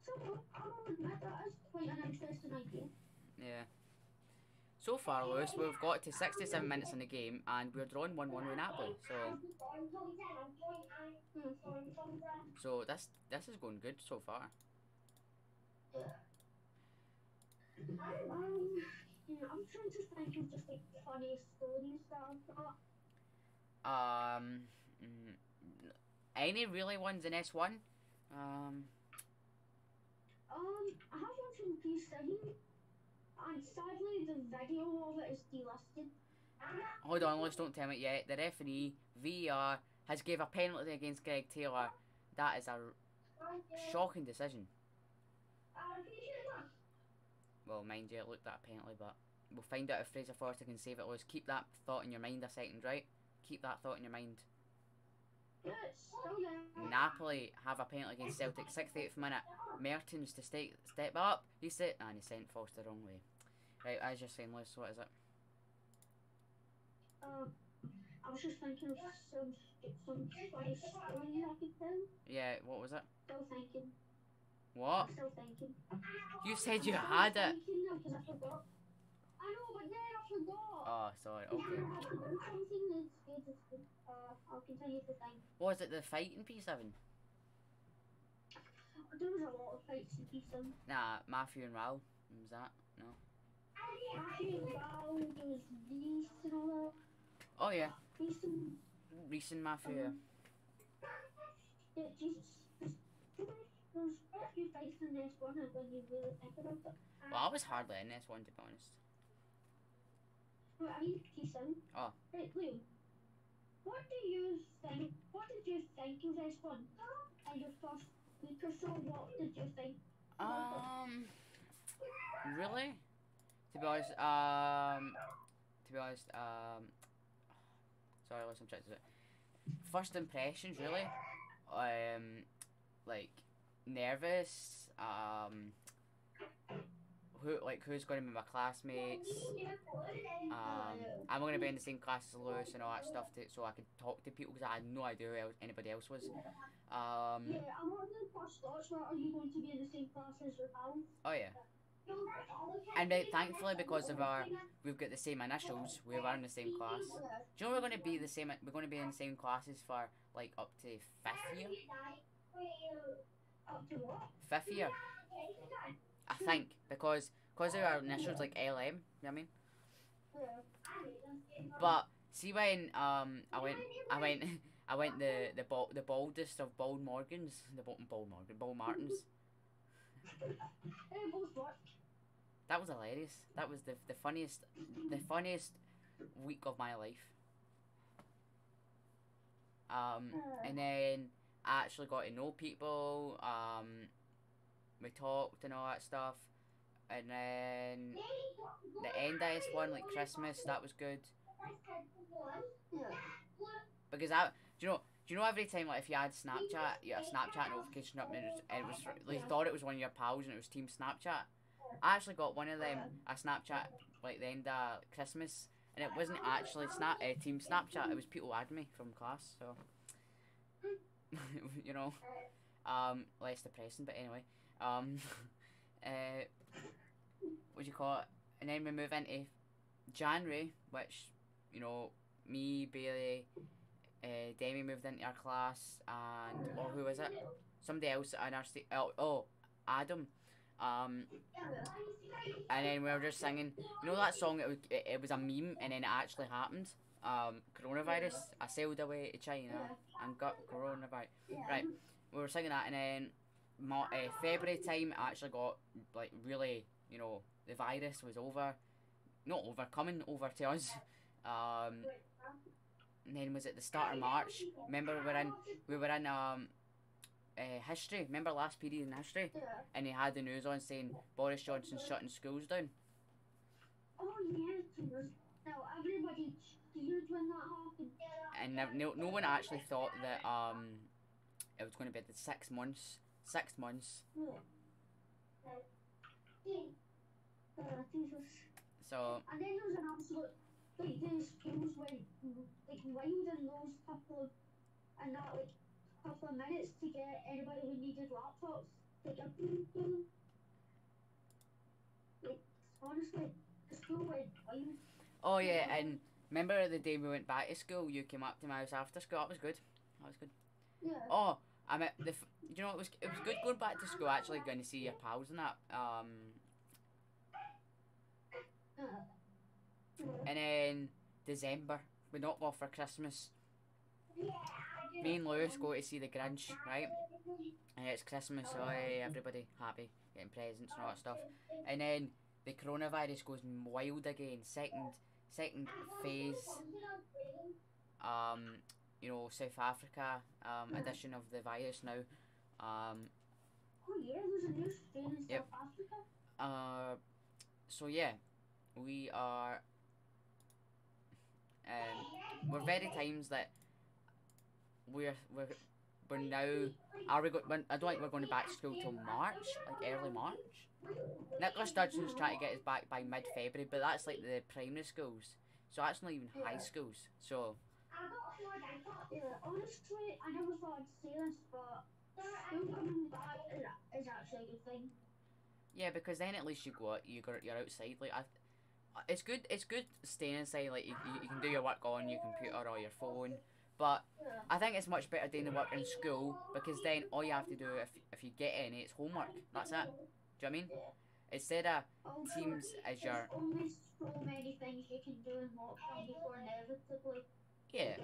So I'll admit that is quite an interesting idea. Yeah. So far, Lewis, we've got to 67 minutes in the game, and we're drawing 1 1 with Napoli. So, so this this is going good so far. I'm trying to think of just like funny stories that I've got. Um, any really ones in S one? Um, Um, I have one from P7, and sadly the video of it is delisted. hold on, let's don't tell me it yet. The referee VR, has gave a penalty against Greg Taylor. That is a shocking decision. Well, mind you, it looked at a penalty, but we'll find out if Fraser Forster can save it. Lewis, keep that thought in your mind a second, right? Keep that thought in your mind. Yeah, it's still there. Napoli have a penalty against Celtic, 68th minute. Mertens to stay, step up. He said, and he sent Forster the wrong way. Right, as you're saying, Lewis, what is it? Um, I was just thinking of some some funny stories I could. Yeah, what was it? Still thinking. What? I'm still thinking. You said you had it. thinking now 'cause I forgot. I know, but then I forgot. Oh, sorry. Okay. Something that's good is good. Uh, I'll continue to think. Was it the fight in P7? There was a lot of fights in P7. Nah, Matthew and Raul. Was that? No. Matthew and Val, there was Reese and all Oh yeah. Reese and recent Matthew. Yeah, Jesus. There's there's quite a few fights in this you really think about it. Well, I was hardly in this one to be honest. Well, I mean, Keeson. Oh. Right, Liam. What do you think? What did you think of this one? And your first week or so, what did you think? Um, really? To be honest, um, to be honest, um, sorry, I'm trying to do it. First impressions, really, um, like nervous. Um, who like who's going to be my classmates? Um, I'm going to be in the same class as Lewis and all that stuff, to, so I can talk to people because I had no idea who else, anybody else was. Um, Yeah, I'm wondering first thoughts. Are you going to be in the same class as your pals? oh yeah. And uh, thankfully, because of our, we've got the same initials, we are in the same class. Do you know we're going to be the same? We're going to be in the same classes for like up to fifth year. Fifth year, I think, because because of our initials like LM. You know what I mean? But see when um I went I went I went the the bald the baldest of bald Morgans the bald, bald Morgan bald Martins. That was hilarious. That was the the funniest the funniest week of my life. Um, and then actually got to know people. Um, we talked and all that stuff. And then the this one, like Christmas, that was good because I, do you know, do you know every time like if you had Snapchat, you had a Snapchat notification up and it was, it was like, you thought it was one of your pals and it was Team Snapchat. I actually got one of them a Snapchat like the end of Christmas, and it wasn't actually Snap uh, Team Snapchat. It was people adding me from class, so you know, um, less depressing. But anyway, um, uh, what do you call it? And then we move into January, which you know, me, Bailey, uh, Demi moved into our class, and oh, who was it? Somebody else in our sta- oh, oh, Adam. Um, and then we were just singing. You know that song? It was, it was a meme, and then it actually happened. Um, coronavirus. I sailed away to China and got coronavirus. Yeah. Right. We were singing that, and then Mar- uh, February time it actually got like really you know the virus was over, not over coming over to us. Um, and then was it the start of March? Remember we were in we were in um uh, history. Remember last period in history, Yeah. and they had the news on saying Boris Johnson shutting schools down. Oh cheers. Now everybody and no, no, no one actually thought that um it was going to be the six months six months so And then there was an absolute like the schools went like wild in those couple of and that like couple of minutes to get anybody who needed laptops. Like a. Like honestly, the school went wild. oh yeah and remember the day we went back to school you came up to my house after school? That was good. That was good. Yeah. oh I met the f- you know it was it was good going back to school actually going to see your pals and that um Uh, and then December we not off for Christmas. Me and Lewis go to see the Grinch right? And it's Christmas so hey, everybody happy getting presents and all that stuff. And then the coronavirus goes wild again. Second, second phase. Um, you know, South Africa um, edition of the virus now. Um, oh yeah, there's a new strain in Yep. South Africa. uh, so yeah, we are. Um, we're very times that we're we're we're now. Are we going? I don't think we're going to back to school till March, like early March. Nicola Sturgeon's trying to get us back by mid February, but that's like the primary schools. So that's not even high schools. So Yeah, honestly, I never thought I'd say this, but school coming back is, is actually a good thing. yeah, because then at least you go out, you go you're outside. Like I, it's good. It's good staying inside. Like you, you, you can do your work on your computer or your phone. But I think it's much better doing the work in school because then all you have to do if if you get any, it's homework. That's it. Do you know what I mean? Instead of Although Teams as your- There's only so many things you can do in lockdown before inevitably yeah,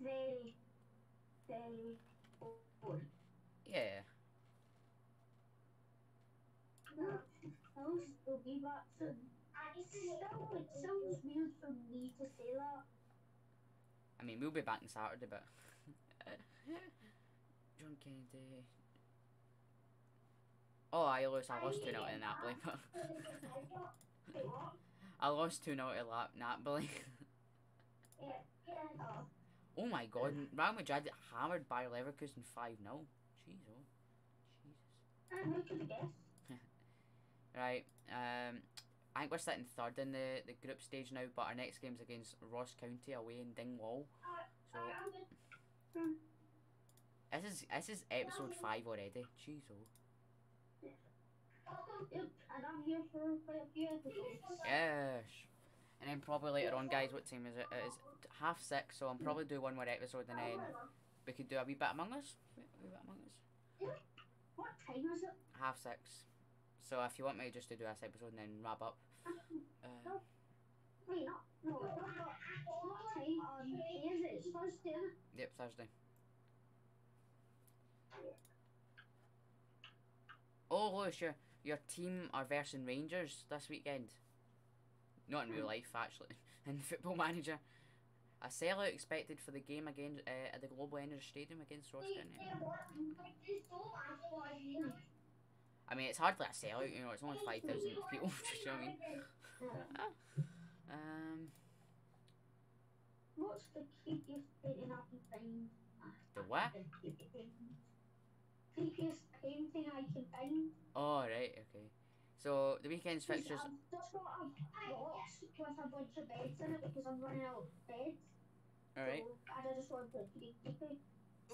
very, very boring. yeah. I'll still be back soon. It sounds weird for me to say that. I mean, we'll be back on Saturday, but John Kennedy. Oh, I lost. I lost two 0 in Napoli, but I lost two 0 to Napoli. Uh, oh my God! Real Madrid hammered by Leverkusen five 0 Jeez, oh, Jesus. and who could have guessed? Right. Um, I think we're sitting third in the, the group stage now, but our next game's against Ross County away in Dingwall. So this is this is episode five already. Jeez, oh. And I'm here for quite a few episodes. Yes. And then probably later on, guys, what time is it? It is half six, so I'm probably do one more episode and then we could do a wee bit Among Us. Wee bit Among Us. What time is it? Half six. So if you want me just to do this episode and then wrap up. Uh, yep, Thursday. Oh, Lewis, your, your team are versing Rangers this weekend. Not in real life, actually. In Football Manager. A sellout expected for the game again uh, at the Global Energy Stadium against Ross County. I mean, it's hardly a sellout, you know, it's only 5,000 people, do you know what I mean? Um, What's the creepiest painting I can find? The what? Creepiest painting I can find. oh, right, okay. So, the weekend's fixtures. I've just got a box with a bunch of beds in it because I'm running out of beds. Alright. So, and I just want to creepy.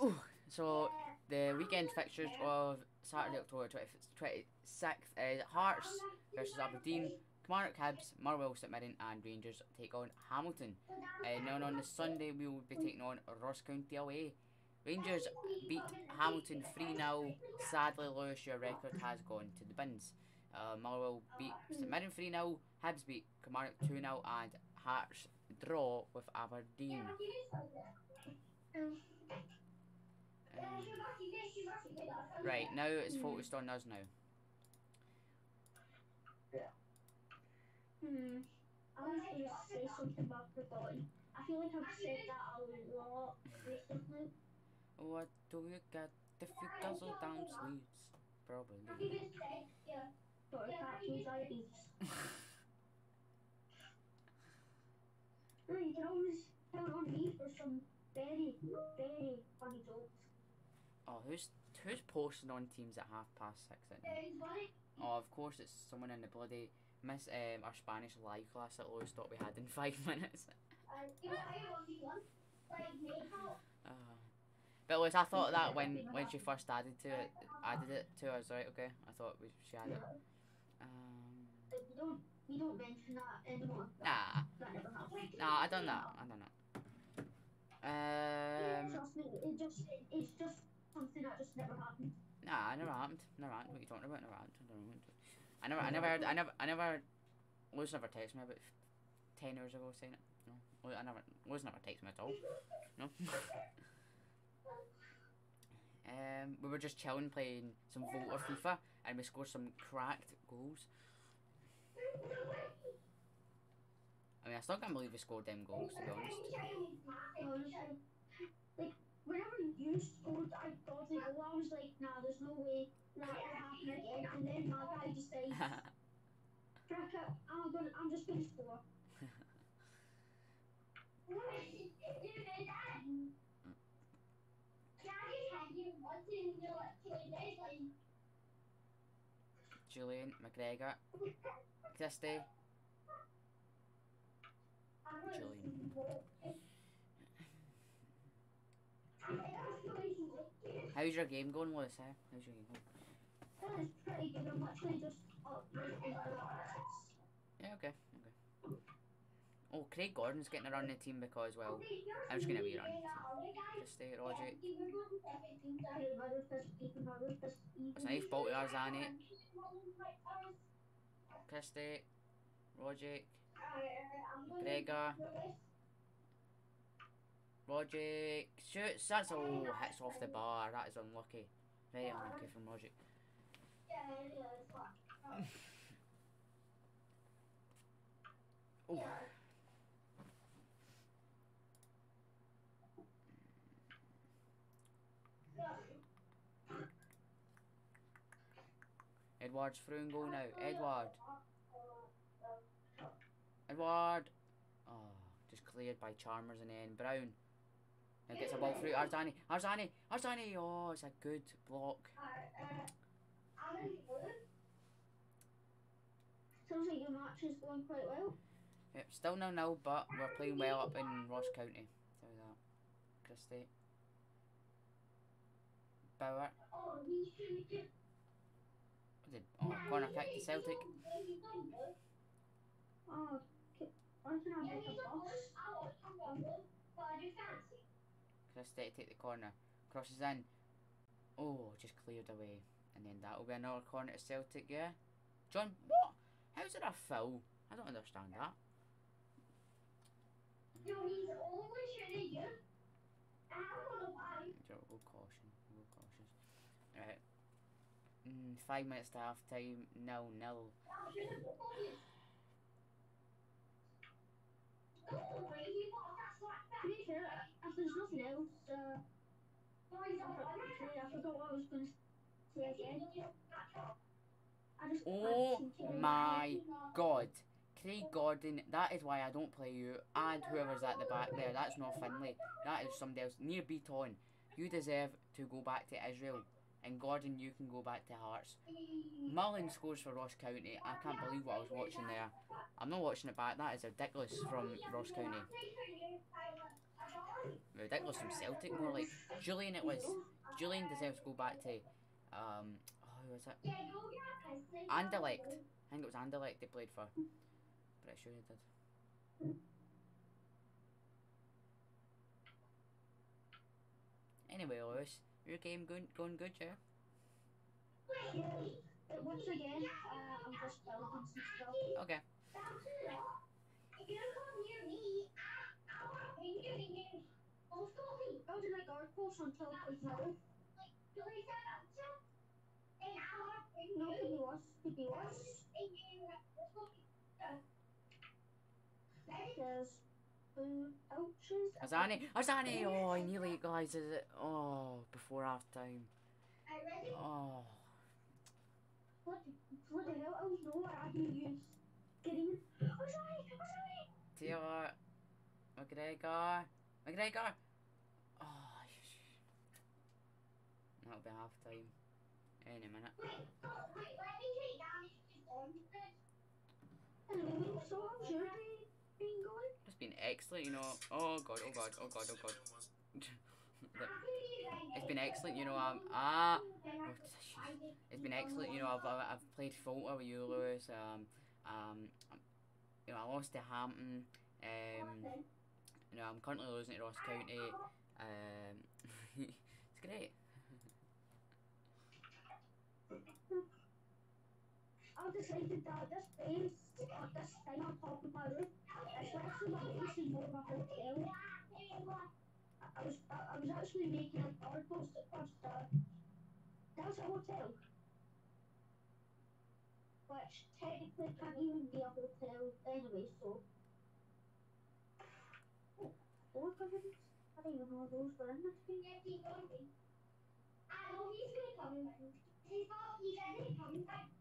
Ooh, so, the weekend fixtures of Saturday, October 20, 26th is Hearts versus Aberdeen, Kilmarnock Hibs, Motherwell St Mirren, and Rangers take on Hamilton. And then on the Sunday, we will be taking on Ross County away. Rangers beat Hamilton 3 0. Sadly, Lewis, your record has gone to the bins. Uh, Motherwell beat St Mirren 3 0. Hibs beat Kilmarnock 2 0. And Hearts draw with Aberdeen. Um, right, now it's Hmm. focused on us now. Hmm. I was gonna say something about forgotten. I feel like I've said that a lot recently. What do you get if you guzzle down sleeves? Probably. But it's actually diabetes. No, you can always count on me for some very, very funny jokes. Oh, who's who's posting on teams at half past six? Oh, of course it's someone in the bloody miss um, our Spanish live class that Lois thought we had in five minutes. Uh, but Lois, I thought that when when she first added to it, added it to us, right? Okay, I thought we she had it. Um, we don't, we don't mention that anymore. nah, nah, I done that. I done that. Um, Trust me, it just, it's just something that just never happened. nah, it never happened. Never happened. What are you talking about? Never happened. I never, I never, heard, I never, I never. Lois never texted me about ten years ago saying it. No, I never. Lois never texted me at all. No. um, we were just chilling, playing some Volta FIFA, and we scored some cracked goals. I mean, I still can't believe we scored them goals. To be honest. Honestly, like, whenever you scored that godly goal, I was like, nah, there's no way that will happen again. And then my guy decides, frick it, I'm, gonna, I'm just gonna score. Julian McGregor, Christie. Julian. How's your game going? Eh? How's your game going? Pretty good. I'm actually just. Yeah, okay, okay. Oh, Craig Gordon's getting around the team because, well, I'm just gonna be around the team. Just stay, Rogic. It's a nice ball to Arzani. Christie, Rogic, Gregor, Rogic. Shoots. That's all hits off the bar. That is unlucky. Very unlucky from Rogic. Oh. Edouard's through and goal now. Edouard. Edouard. Oh, just cleared by Chalmers and then Brown. Now gets a ball through Arzani. Arzani. Arzani. Oh, it's a good block. Sounds like your match is going quite well. Yep, still nil nil, but we're playing well up in Ross County. Tell that. Christie. Did, oh, corner kick to Celtic. Oh, I make a? Christie to take the corner. Crosses in. Oh, just cleared away. And then that'll be another corner to Celtic, yeah? John, what? How's it a foul? I don't understand that. Joe, we'll caution. We'll cautious. Right. Mm, five minutes to half time. Nil nil. To be fair, if there's nothing else, uh, I forgot what I was going to say again. Oh my God. Craig Gordon, that is why I don't play you, and whoever's at the back there, that's not Finlay, that is somebody else. Nir Bitton, you deserve to go back to Israel, and Gordon, you can go back to Hearts. Mullin scores for Ross County, I can't believe what I was watching there. I'm not watching it back, that is ridiculous from Ross County. Ridiculous from Celtic, more like Julian it was. Julian deserves to go back to, um, oh, who was it? Anderlecht. I think it was Anderlecht they played for. Pretty sure he did. Anyway, Lewis, your game going going good, yeah? Once again, uh, I'm just building some stuff. Okay. Building a guard post until it's level. No, could be worse. Could be worse. Arzani, Arzani! Oh, he nearly equalises it. Oh, before half time. Oh. What the bloody hell? I was nowhere. I didn't use getting. Oh. Oh, sorry. Taylor. McGregor. McGregor! Oh, sh- that'll be half time. Any minute. Anyway, so how's your day been going? It's been excellent, you know. Oh god, oh god, oh god, oh god. it's been excellent, you know. Um, ah, oh, it's been excellent, you know. I've I've, I've played Volta with you, Lewis. Um, um, you know, I lost to Hampton. Um, you know, I'm currently losing to Ross County. Um, it's great. I've decided that this place, or this thing on top of my roof, it's actually my place is more of a hotel. I I was, I I was actually making a guard post at first. Uh, that's a hotel. Which technically can't even be a hotel anyway, so. Oh, door coverings? I don't even know those were in this thing. Right,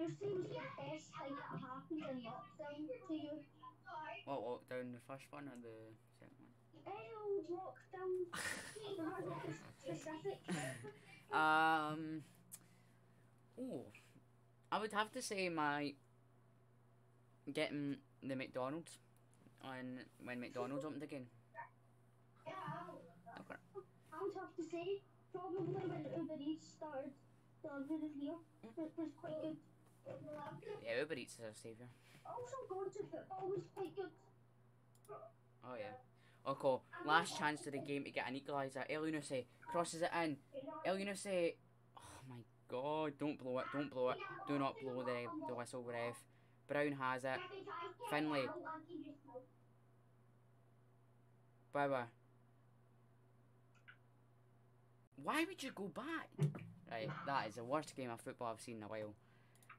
Liam, what would you say was the best thing happened in lockdown to you? What lockdown? The first one or the second one? Any lockdown? There has specific. Um. Oh, I would have to say my getting the McDonald's on when McDonald's opened again. Okay. I would have to say, probably when Uber Eats started delivering here, it was quite good. Yeah, Uber Eats is our saviour. Also, oh, going to football was quite. Oh yeah. Oh, okay, last chance to the game to get an equaliser. El crosses it in. El. Oh my god! Don't blow it! Don't blow it! Do not blow the the whistle, ref. Brown has it. Finlay. Bye bye. Why would you go back? Right, that is the worst game of football I've seen in a while.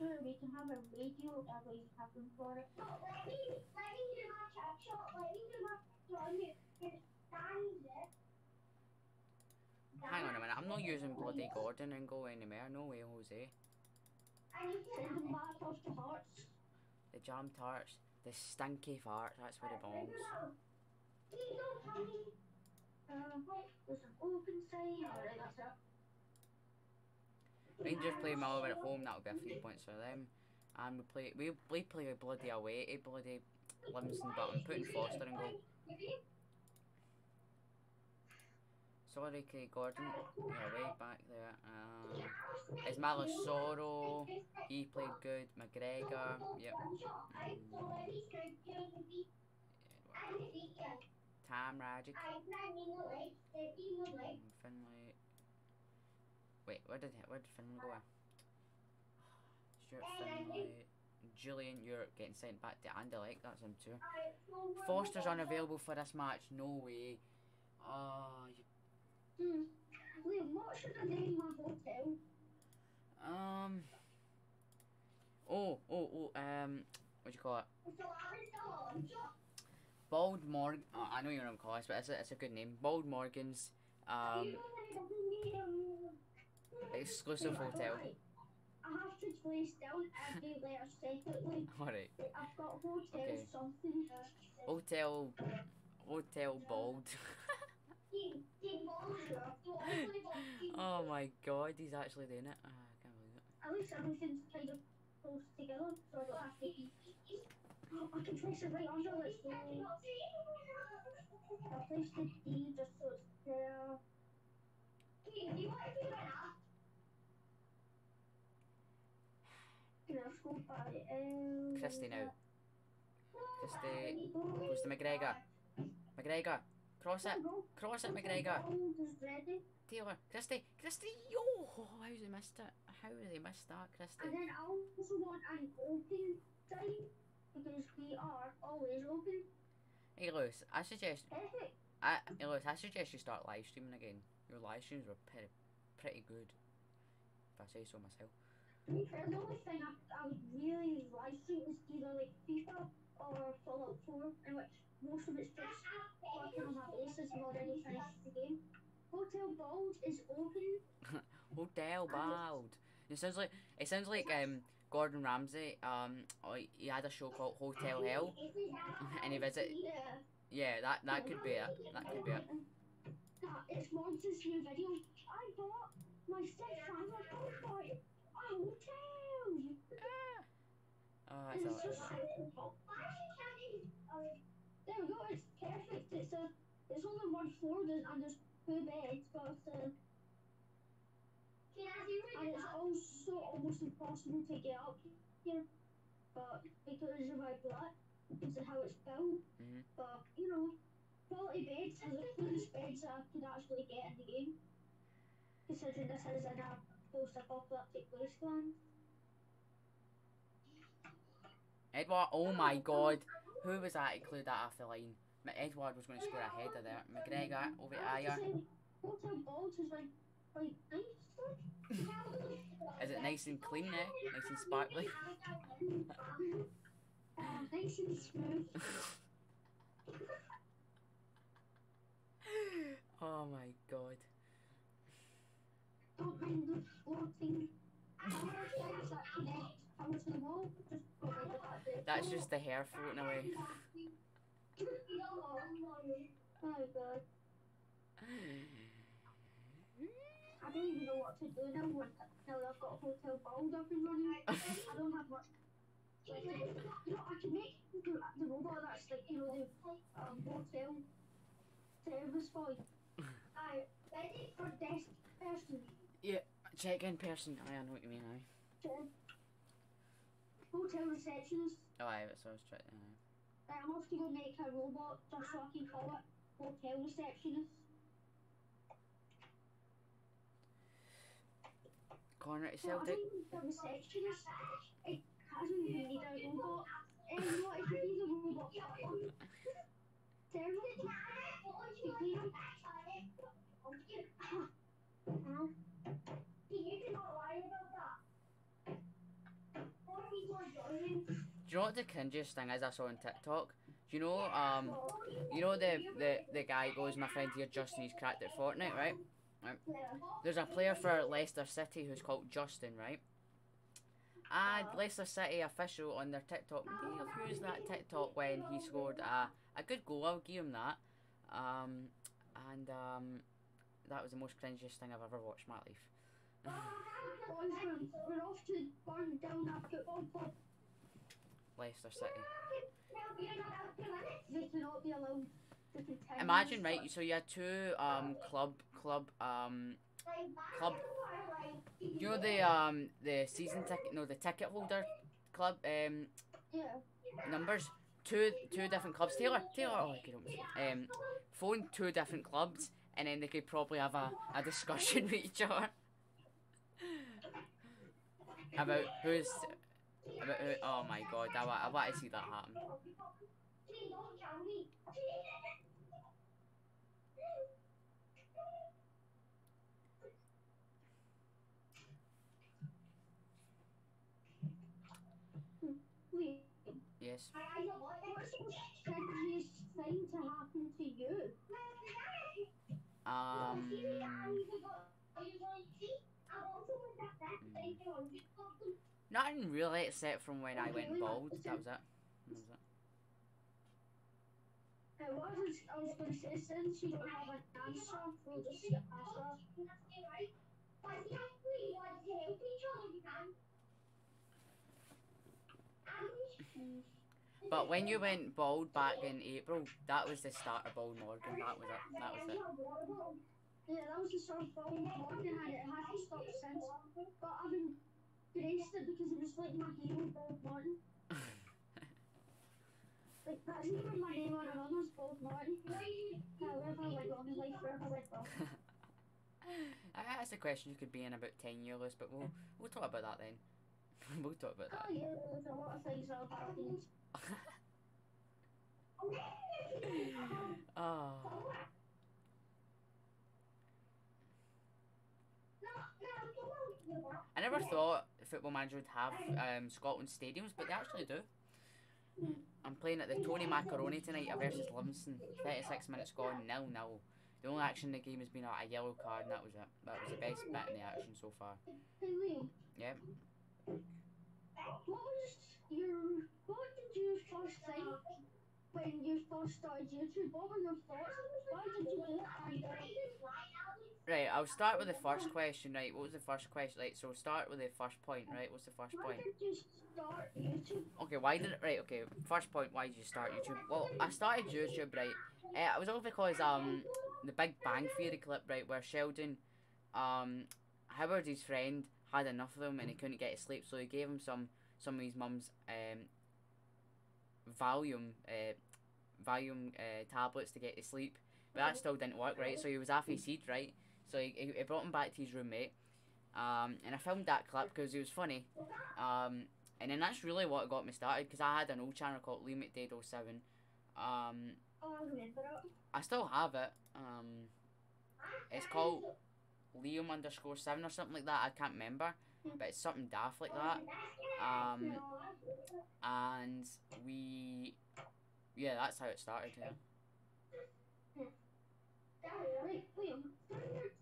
Sure, we can have a radio that you have them for it. Hang on a minute, I'm not using bloody Gordon and go anywhere. No way, Jose. Send them back off to Hearts. The jam tarts, the stinky fart, that's where it belongs. Uh, there's an open sign. Alright, that's it. Rangers play Mallow at home, that'll be a few points for them. And we play we, we play a bloody away a bloody Livingston, but I'm putting Forster in goal. Sorry, Craig Gordon, you're way back there. Um, is Malasoro, he played good. McGregor, yep. Mm. Tam Rogic, mm, Finlay. Wait, where did where did Finlay go? Stuart Finlay. Julian, you're getting sent back to Anderlecht. That's him too. Forster's unavailable for this match. No way. You Hmm. What should I name my hotel? Um. Oh, oh, oh. Um. What do you call it? Bald Morgan. Oh, I know you're not gonna call this, but it's a, it's a good name. Bald Morgan's um exclusive hotel. I have to place down every letter separately. Alright. I've got hotel Okay. something. Hotel. Hotel Bald. oh my god, he's actually doing it. Ah, I can't believe it. At least everything's kind of close together, so I don't have to eat. Oh, I can place it right under it. So I placed the D just so it's there. Gonna go by L. Christie now. Christie now. Christie goes to McGregor. McGregor. Cross it. Cross it, McGregor. Gold is ready. Taylor. Christie. Christie. Yo! How has he missed it? How has he missed that, And Christie? then I also want an open time because we are always open. Hey, Lewis. I suggest. I, hey, Lewis, I suggest you start live streaming again. Your live streams were pretty, pretty good. If I say so myself. To be fair, the only thing I, I would really like stream is either like FIFA or Fallout 4, in which most of it's just working on my bases and already finished the game. Hotel Bald is open. Hotel Bald. It sounds like it sounds like um Gordon Ramsay. Um, oh, he had a show called Hotel Hell, and he visit. Yeah. Yeah, that that could be it. That could be it. It's Monsters new video. I bought my stepfather bought a hotel. Oh, And that's it's just so There we go, it's perfect. It's a it's only one floor there's, and there's two beds, but it's uh, and it's also almost impossible to get up here. But because of my blood, because of how it's built. Mhm. But you know, quality beds are the coolest beds I could actually get in the game. Considering this is in a post-apocalyptic wasteland. Edouard. Oh my God, who was that? Include that off the line. Edouard was going to score a header there. McGregor over to Ajer. is like, like nice. Is it nice and clean now? Nice and sparkly. Nice and smooth. oh my God. Don't mind the floating. things that connect power to the Just go like that. That's just the hair floating away. Oh god. I don't even know what to do now. when- Now that I've got Hotel Bald up and running. I don't have much. Like, you know, I can make the, the robot that's like, you know, the um, hotel service for you. I ready for desk person. Check in person. I know what you mean. Aye. Hotel receptionist. Oh, aye. That's what I was trying. Aye. Right, I'm off to go make a robot just so I can call it hotel receptionist. Corner to So I Celtic. the receptionist it hasn't even need a robot. And what if it needs a robot? Terrible. You clean up. Uh, Do you know what the cringiest thing is I saw on TikTok? Do you know um you know the the, the guy goes, my friend here Justin, he's cracked at Fortnite, right? right? There's a player for Leicester City who's called Justin, right? And Leicester City official on their TikTok who's that TikTok when he scored a, a good goal, I'll give him that. Um and um that was the most cringiest thing I've ever watched in my life. We're, off to burn down that football club. Leicester City. They cannot be allowed. Imagine right, so you had two um club club um club you know the um the season ticket no the ticket holder club um Yeah. numbers two two different clubs Taylor Taylor oh I um phone two different clubs and then they could probably have a, a discussion with each other about who's about who, oh my god I, I want to see that happen Yes. I, I. Um. Nothing really except from when I went bald. That was it. That was it. It wasn't, I was going to say, since you don't have an answer, we'll just past that. But when you went bald back in April, that was the start of Bald Morgan. That was it. That was it. Yeah, that was the sort of bald walking and it hasn't stopped since. But I've embraced it because it was like my hero Bob Martin. Like that's even my name on another's Bob Martin. However, like on life forever well. I asked a question you could be in about ten years, but we'll we'll talk about that then. we'll talk about Oh that. yeah, there's a lot of things that have happened. oh. I never thought Football Manager would have um, Scotland stadiums, but they actually do. I'm playing at the Tony Macaroni tonight versus Livingston. 36 minutes gone, nil nil. The only action in the game has been a, a yellow card, and that was it. That was the best bit in the action so far. Yep. What was your, what did you first think when you first started YouTube? What were your thoughts? Why did you do it? Right, I'll start with the first question. Right, what was the first question? Right, so start with the first point. Right, what's the first Why point? did you start YouTube? Okay, why did it? Right, okay. First point, why did you start YouTube? Well, I started YouTube right. Uh, it was all because um the Big Bang Theory clip right where Sheldon, um, Howard his friend had enough of him and he couldn't get to sleep, so he gave him some some of his mum's um Valium uh Valium uh, tablets to get to sleep, but that still didn't work right. So he was off his seat right. So he, he brought him back to his roommate. Um, and I filmed that clip because it was funny. Um, and then that's really what got me started because I had an old channel called Limit McDade 07. Um, I. I still have it. Um, it's called Liam underscore 7 or something like that. I can't remember. But it's something daft like that. Um, and we. Yeah, that's how it started. Yeah. Liam,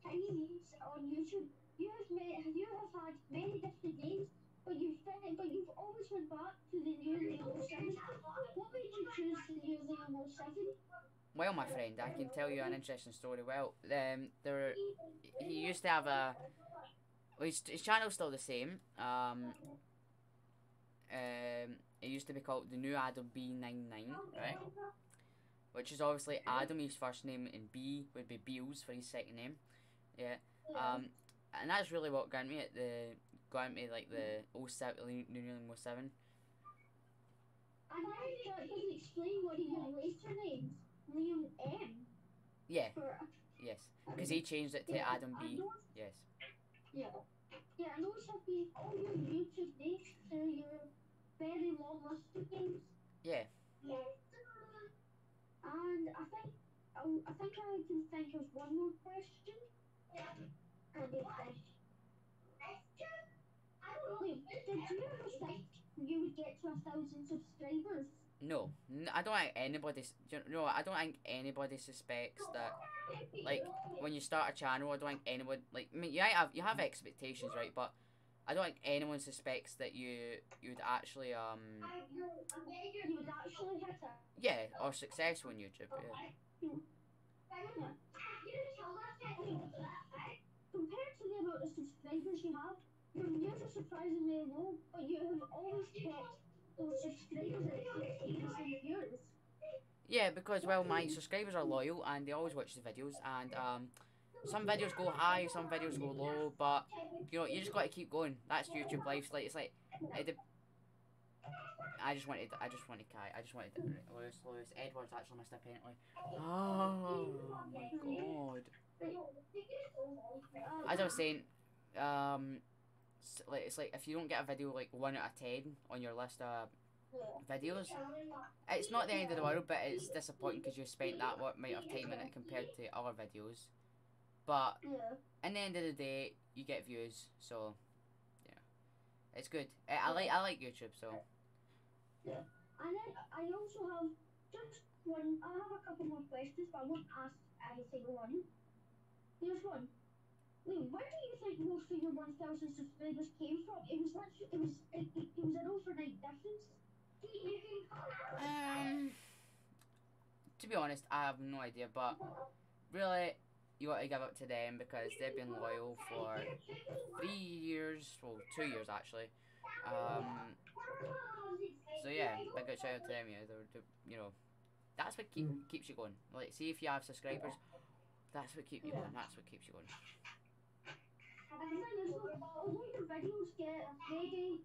times on YouTube, you have made, you have had many different games, but you've fin- but you've always went back to the new Liam 07. What made you choose the new Liam 07? Well, my friend, I can tell you an interesting story. Well, um, there, he used to have a. His, his channel's still the same. Um, um, it used to be called the New Adam B99, right? Which is obviously Adam, his first name, and B would be Beals for his second name. Yeah. Um, and that's really what got me at the got me like the 07, New Zealand 07. And I that doesn't explain what he had later names. Liam M. Yeah, For, yes, because he changed it to Yeah, Adam B. know- Yes. Yeah. Yeah, and those have been all your YouTube names through your very long list of games. Yeah. And I think oh, I think I can think of one more question. Yeah. And it's this. Liam, did you ever think you would get to a thousand subscribers? No, I don't think anybody. know, I don't think anybody suspects that. Like when you start a channel, I don't think anyone like. I mean, you have you have expectations, right? But I don't think anyone suspects that you you would actually um yeah or successful on YouTube. Yeah. Compared to the amount of subscribers you have, your views are surprisingly low, but you have always kept those subscribers at 60% viewers. Yeah, because well, my subscribers are loyal and they always watch the videos. And um, some videos go high, some videos go low, but you know you just got to keep going. That's YouTube life. Like it's like, it I just wanted, I just wanted Kai. I just wanted Lewis, Lewis, Edwards actually missed a. Oh my god! As I was saying, um, like it's like if you don't get a video like one out of ten on your list of videos, it's not the end of the world, but it's disappointing because you spent that what amount of time in it compared to other videos. But in the end of the day, you get views, so yeah, it's good. I, I like I like YouTube, so yeah. And then I also have just one. I have a couple more questions, but I won't ask every single one. Here's one. Liam, where do you think most of your 1,000 subscribers came from? It was like it was it, it, it was an overnight difference. Um, to be honest, I have no idea, but really, you got to give it to them because they've been loyal for three years, well, two years actually. Um, so yeah, big good shout out to them. Yeah, they're, they're you know, that's what keep, keeps you going. Like, see if you have subscribers, that's what keep you going. That's what keeps you going. And the thing is, although your videos get maybe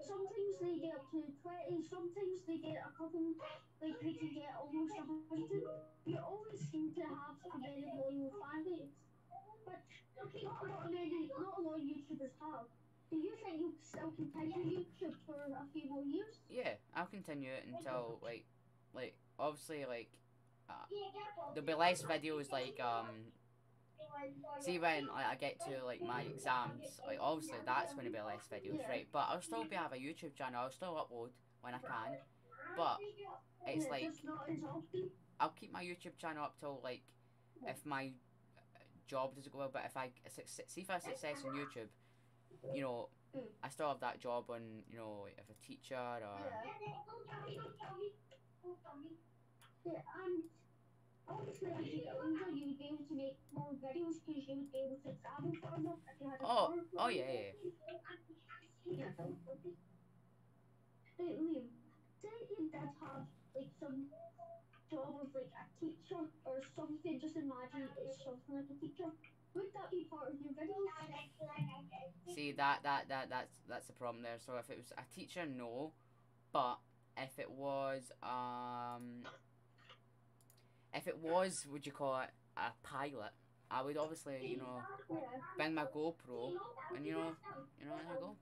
sometimes they get up to 20, sometimes they get a couple, like they can get almost a hundred. You always seem to have a very loyal fan base. But not a lot many, not a lot of YouTubers have. Do you think you'll still continue YouTube for a few more years? Yeah, I'll continue it until like, like obviously like, uh, there'll be less videos like um. See when like, I get to like my exams, like obviously that's going to be less videos, right? But I'll still be have a YouTube channel. I'll still upload when I can. But it's like just not as often. I'll keep my YouTube channel up till like if my uh, job doesn't go well. But if I see if I have success on YouTube, you know, Mm. I still have that job on you know if a teacher or Oh, oh yeah, yeah, Yeah. Hey, Liam, say you did have like some job of like a teacher or something, just imagine it's something like a teacher. Would that be part of your videos? See that that that that's that's the problem there. So if it was a teacher, no, but if it was um, if it was, would you call it a pilot? I would obviously you know bring my GoPro and you know you know there you go.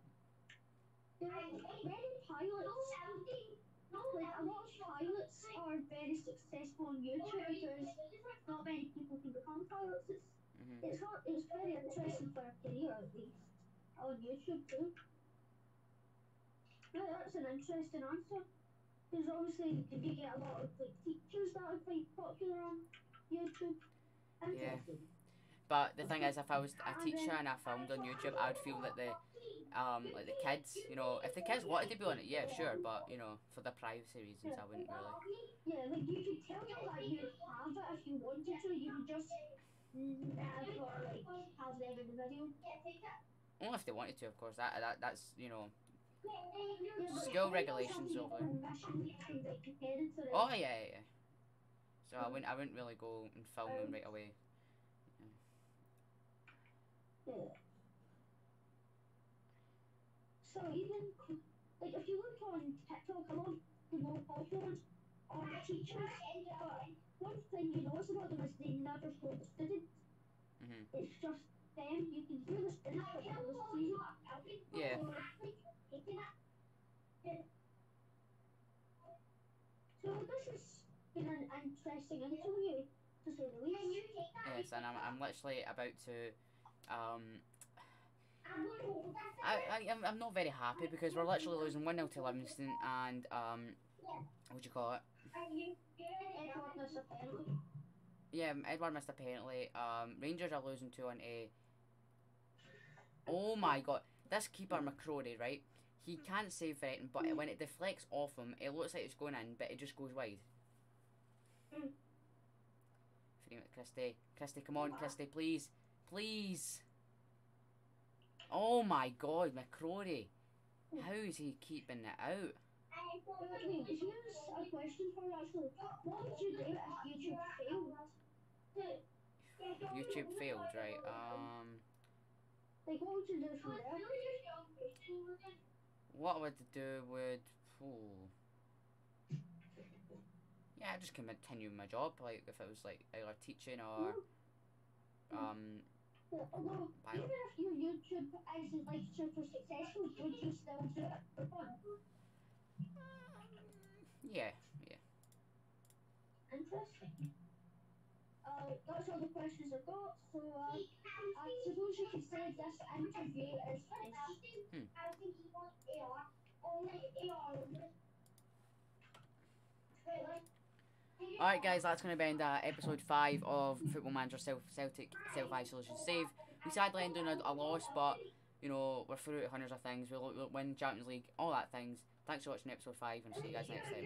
A lot of pilots are very successful on YouTube because not many people can become pilots. It's, Mhm. it's not, it's very interesting for a career at least on YouTube too. Yeah, that's an interesting answer. Because obviously if you get a lot of like teachers that are quite popular on YouTube. Interesting. But the thing is, if I was a teacher and I filmed on YouTube, I'd feel that the um like the kids, you know, if the kids wanted to be on it, yeah, sure, but you know, for the privacy reasons, I wouldn't really. Yeah, like you could tell them that you have it if you wanted to. You could just never like have them in the video. Only if they wanted to, of course. That that that's you know. Skill regulations over. mission and, like, preparing for it. Oh yeah, yeah, yeah. So I wouldn't I wouldn't really go and film them right away. Yeah. So even like if you look on TikTok, a lot of the more popular are teachers. But one thing you notice about them is they never show the students. Mhm. It's just them. You can hear the students, but you don't see. Yeah. So this has been an interesting interview, to say the least. Yes, and I'm I'm literally about to um. I, I I'm, not very happy because we're literally losing one 0 to Livingston and um, what do you call it? Yeah, Edouard missed a penalty. Um, Rangers are losing two on A. Oh my god, this keeper McCrorie, right? He can't save for anything, but when it deflects off him, it looks like it's going in, but it just goes wide. Mm. Christy. Christie, Christie, come on, Christie, please, please. Oh my god, McCrorie. How is he keeping it out? Wait, here's a question for you actually. What would you do if YouTube failed? YouTube failed, right? Um, Like, what would you do from there? What I would do would, oh, yeah, I'd just continue my job. Like if it was like either teaching or um, Although, Pilot. even if your YouTube isn't like super successful, would you still do it yeah, yeah. Interesting. Uh, that's all the questions I've got. So, uh, I suppose you could say this interview is finished. Hmm. Alright, guys, that's going to end uh, episode 5 of Football Manager Self Celtic Self Isolation Save. We sadly ended on a, a loss, but you know, we're through hundreds of things. We'll, we'll win Champions League, all that things. Thanks for watching episode 5, and see you guys next time.